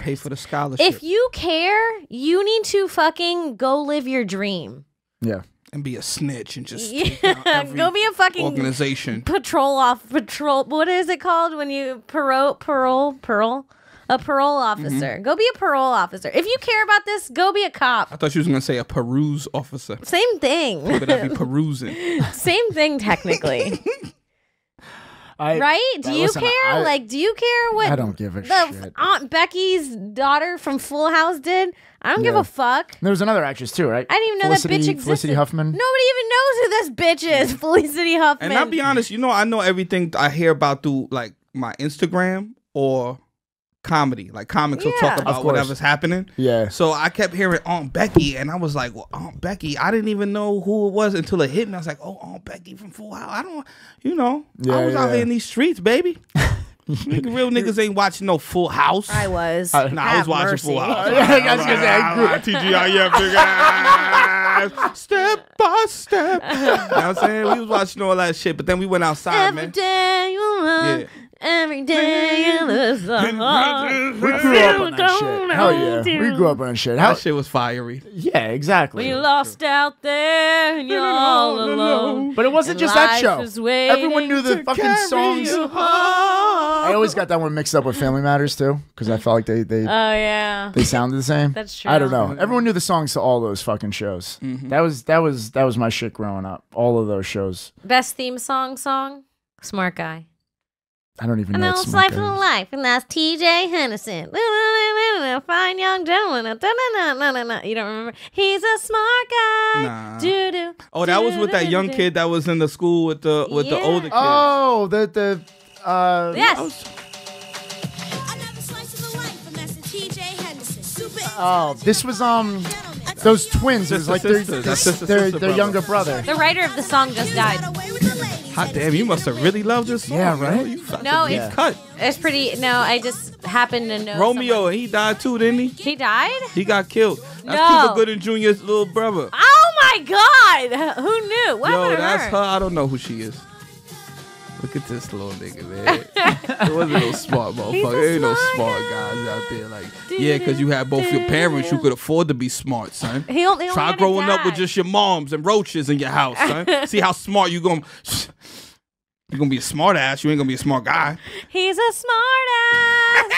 Pay for the scholarship if you care you need to fucking go live your dream Yeah. and be a snitch and just Yeah, take out every go be a fucking organization. patrol off patrol what is it called when you parole parole parole a parole mm-hmm. officer go be a parole officer if you care about this go be a cop I thought you was gonna say a peruse officer, same thing but I'd be perusing. same thing technically I, right uh, do you listen, care I- like do you care what I don't give a the shit. aunt becky's daughter from full house did i don't give a fuck There was another actress too, right? I didn't even know Felicity, that bitch existed. Felicity Huffman. Nobody even knows who this bitch is. Felicity Huffman. And I'll be honest, you know, I know everything I hear about through like my Instagram or comedy. Like comics will talk about whatever's happening. Yeah. So I kept hearing Aunt Becky, and I was like, "Well, Aunt Becky." I didn't even know who it was until it hit me. I was like, "Oh, Aunt Becky from Full House." I don't, you know, Yeah, I was out yeah. here in these streets, baby. Real niggas ain't watching no Full House. I was. Nah, I was watching mercy. Full House. I was gonna say, I grew- TGIF, big ass. Step by step. you know what I'm saying? We was watching all that shit, but then we went outside, Every man. day you run, Yeah. Every day you lose the heart. We grew up on that shit. Hell yeah. We grew up on that shit. How? That shit was fiery. Yeah, exactly. We lost out there and you're all alone. But it wasn't just that show. Everyone knew the fucking songs. I always got that one mixed up with Family Matters too, because I felt like they they Oh yeah. they sounded the same. That's true. I don't know. Everyone knew the songs to all those fucking shows. Mm-hmm. That was that was that was my shit growing up. All of those shows. Best theme song song? Smart guy. I don't even And know. now what it's life of is. life, and that's T.J. Henderson. Fine young gentleman. You don't remember? He's a smart guy. Nah. Doo doo. Oh, that was with that young kid that was in the school with the with the older kid. Oh, the the uh Yes. Oh, this was um those twins. It was Sister, like their sister. their, That's sister, their, sister, their brother. younger brother. The writer of the song just died. Hot damn, you must have really loved this song. Yeah, yo. right? You fucking No, it's- cut. It's pretty. No, I just happened to know. Romeo, someone- he died too, didn't he? He died? He got killed. That's No. Cuba Gooding Jr.'s little brother. Oh my God! Who knew? What Yo, happened to that's her? her. I don't know who she is. Look at this little nigga, man. it wasn't no smart He's motherfucker. There ain't no smart smart guys out there. Like, yeah, because you had both your parents. You could afford to be smart, son. He only- he only Try growing up with just your moms and roaches in your house, son. See how smart you going to You're gonna be a smart ass. You ain't gonna be a smart guy He's a smart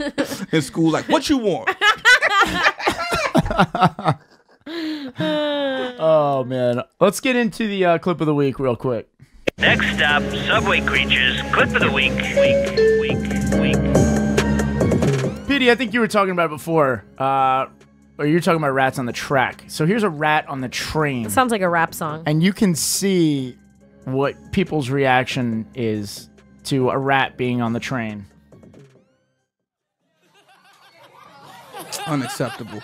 ass. in school. Like, what you want? Oh man, let's get into the uh, clip of the week real quick. Next stop, Subway Creatures, clip of the week. Week, week, week. Petey, I think you were talking about it before, uh, or you're talking about rats on the track. So here's a rat on the train, Sounds like a rap song. and you can see what people's reaction is to a rat being on the train. Unacceptable.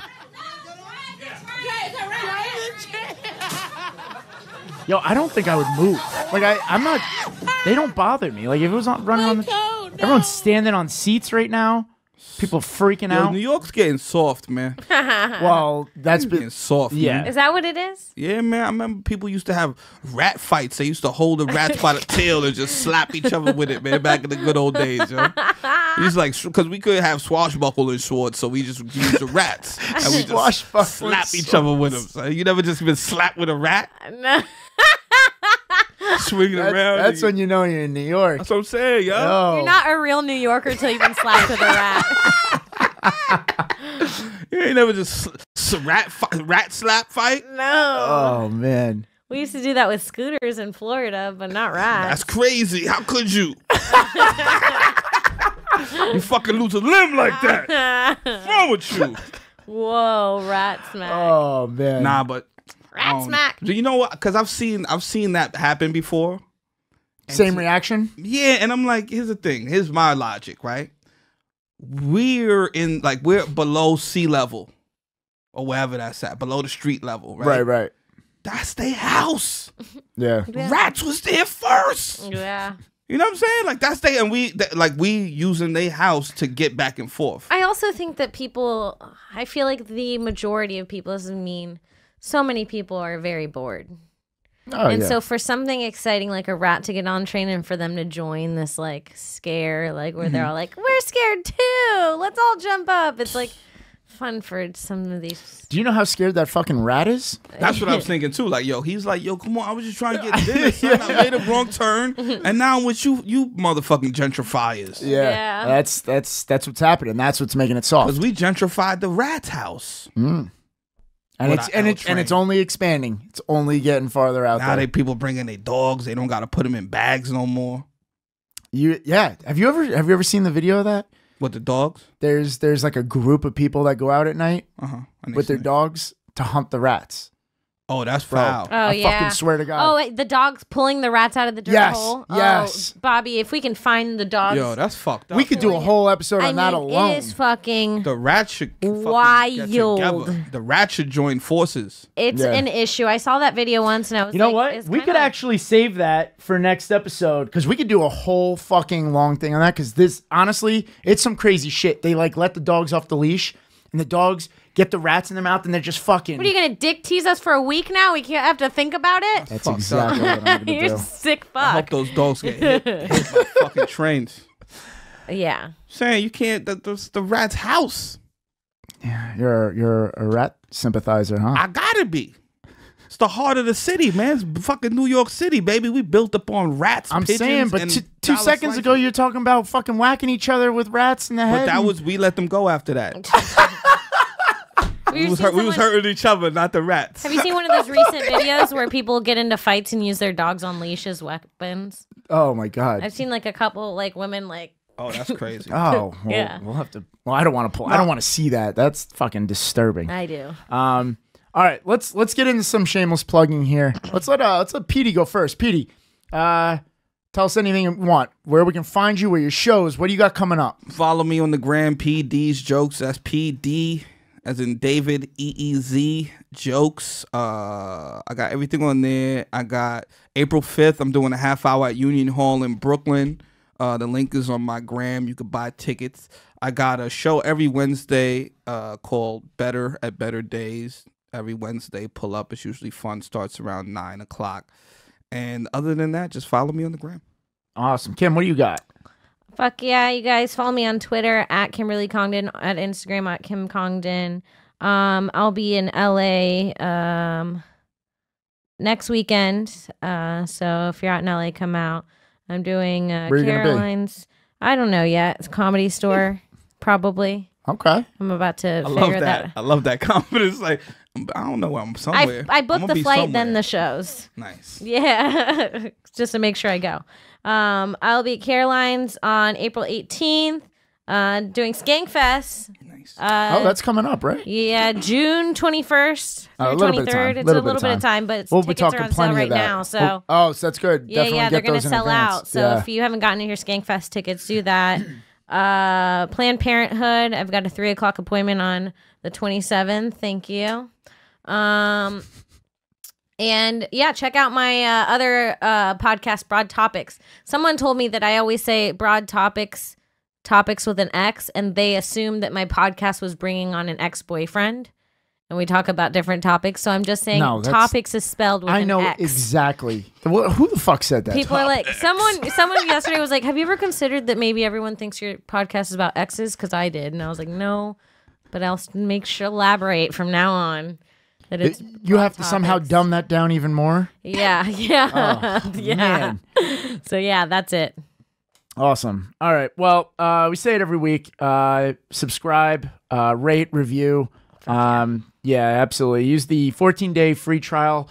Yo, I don't think I would move. Like I, I'm not. They don't bother me. Like if it was on, running on the, everyone's standing on seats right now. People freaking Yo, out. New York's getting soft, man. well, that's Getting been soft. Yeah. man. Is that what it is? Yeah, man. I remember people used to have rat fights. They used to hold the rats by the tail and just slap each other with it, man. Back in the good old days, yo. We used like because we could have swashbuckle and swords, so we just used the rats and we just slap each other with them. So you never just been slapped with a rat, No. Swinging That's, around. that's when you know you're in New York. That's what I'm saying, yo. You're not a real New Yorker till you've been slapped with a rat. You ain't never just s- s- rat fi- rat slap fight. No. oh man. We used to do that with scooters in Florida, but not rats. That's crazy. How could you? you fucking lose a limb like that. What's wrong with you? Whoa, rat smack. Oh man. Nah, but rat um, smack. Do you know what? Because I've seen I've seen that happen before. Same reaction. Yeah, and I'm like, here's the thing. Here's my logic, right? We're in like we're below sea level, or wherever that's at, below the street level, right? Right. Right. That's their house. Yeah. Yeah. Rats was there first. Yeah. You know what I'm saying? Like that's they and we that, like we using their house to get back and forth. I also think that people, I feel like the majority of people, this doesn't mean so many people are very bored. Oh, and yeah. so for something exciting like a rat to get on train and for them to join this like scare, like where they're Mm-hmm. all like, we're scared too. Let's all jump up. It's like fun for some of these. Do you know how scared that fucking rat is? That's what I was thinking too. Like, yo, he's like, yo, come on, I was just trying to get dinner. Son. I made a wrong turn, and now I'm with you, you motherfucking gentrifiers. Yeah. That's that's that's what's happening. That's what's making it soft. Because we gentrified the rat's house. And it's and it's and it's only expanding. It's only getting farther out Now there. they people bringing their dogs. They don't got to put them in bags no more. you yeah. Have you ever have you ever seen the video of that? With the dogs. There's there's like a group of people that go out at night Uh huh. with their dogs to hunt the rats. Oh, that's Bro. foul. Oh I yeah. fucking swear to God. Oh, wait, the dog's pulling the rats out of the dirt Yes, hole. Oh, yes. Oh, Bobby, if we can find the dogs, Yo, that's fucked up. we could do a whole episode I on that alone. it is fucking. The rat should fucking get Wild. together. The rat should join forces. It's Yeah. an issue. I saw that video once and I was like, You know like, what? it's We kinda- could actually save that for next episode because we could do a whole fucking long thing on that. Because this, honestly, it's some crazy shit. They like let the dogs off the leash, and the dogs get the rats in their mouth, and they're just fucking. What are you gonna dick tease us for a week now? We can't have to think about it. That's Fucked exactly what I'm gonna You're do. sick I hope fuck. those dogs get hit, hit by fucking trains. Yeah. Saying you can't. That, that's the rat's house. Yeah, you're you're a rat sympathizer, huh? I gotta be. It's the heart of the city, man. It's fucking New York City, baby. We built upon rats. I'm pigeons, saying, but and two, two dollar seconds slices. ago you're talking about fucking whacking each other with rats in the head. But that and- was we let them go after that. We was, seen hurt, we was hurting each other, not the rats. have you seen one of those recent videos where people get into fights and use their dogs on leash as weapons? oh my god. I've seen like a couple like women like Oh, that's crazy. Oh, well, Yeah. we'll have to. Well, I don't want to pull. I don't want to see that. That's fucking disturbing. I do. Um, all right, let's let's get into some shameless plugging here. Let's let uh let's let Petey go first. Petey, uh, tell us anything you want. Where we can find you, where your shows. What do you got coming up? Follow me on the gram, PD's jokes. That's PD as in David E E Z jokes. Uh, I got everything on there. I got April fifth. I'm doing a half hour at Union Hall in Brooklyn. Uh, the link is on my gram. You could buy tickets. I got a show every Wednesday uh, called Better at Better Days. Every Wednesday, pull up. It's usually fun. Starts around nine o'clock. And other than that, just follow me on the gram. Awesome, Kim. What do you got? Fuck yeah, you guys follow me on Twitter at Kimberly Congdon, at Instagram at Kim Congdon. Um, I'll be in LA um next weekend. Uh, so if you're out in LA, come out. I'm doing uh, Where you gonna be? Caroline's. I don't know yet. It's a comedy store, probably. Okay. I'm about to I figure love that. that. I love that confidence. Like I don't know. I'm somewhere. I I booked the be flight, then the shows. nice. Yeah, just to make sure I go. Um, I'll be at Caroline's on April 18th, uh, doing Skankfest. Nice. Uh, oh, that's coming up, right? yeah, June 21st Oh, a through little bit of 23rd. time, It's little a bit little of bit of time. time, but We'll be tickets are talking on sale right now. So Oh, oh, so that's good. yeah, Definitely yeah, they're gonna sell advance. out. So yeah. if you haven't gotten your Skankfest tickets, do that. Uh, Planned Parenthood. I've got a three o'clock appointment on the 27th. Thank you. Um, and yeah, check out my uh, other uh, podcast, Broad Topics. Someone told me that I always say broad topics, topics with an X, and they assumed that my podcast was bringing on an ex boyfriend. And we talk about different topics. So I'm just saying No, topics is spelled with I an know X. exactly. Wh- Who the fuck said that? People are like, someone, someone yesterday was like, "Have you ever considered that maybe everyone thinks your podcast is about exes?" Because I did, and I was like, "No," but I'll make sure elaborate from now on that it's you have to somehow dumb that down even more. Yeah, yeah, yeah. Man. So yeah, that's it. Awesome. All right. Well, uh, we say it every week. Uh, subscribe, uh, rate, review. Um, yeah, absolutely. Use the 14 day free trial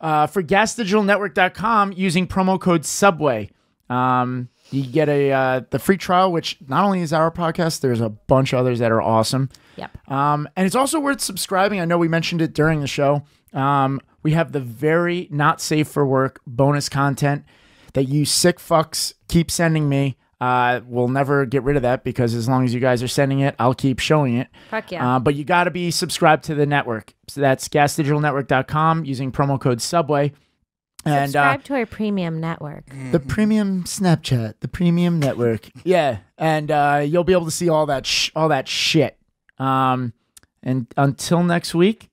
uh, for gasdigitalnetwork.com using promo code Subway. Um, you get a uh, the free trial, which not only is our podcast, there's a bunch of others that are awesome. Yep. Um, and it's also worth subscribing. I know we mentioned it during the show. Um, we have the very not safe for work bonus content that you sick fucks keep sending me. Uh, we'll never get rid of that because as long as you guys are sending it, I'll keep showing it. Fuck yeah. Uh, but you got to be subscribed to the network. So that's gasdigitalnetwork.com using promo code Subway. And uh, Subscribe to our premium network. the premium Snapchat, the premium network. Yeah, and uh, you'll be able to see all that sh- all that shit. Um, and until next week,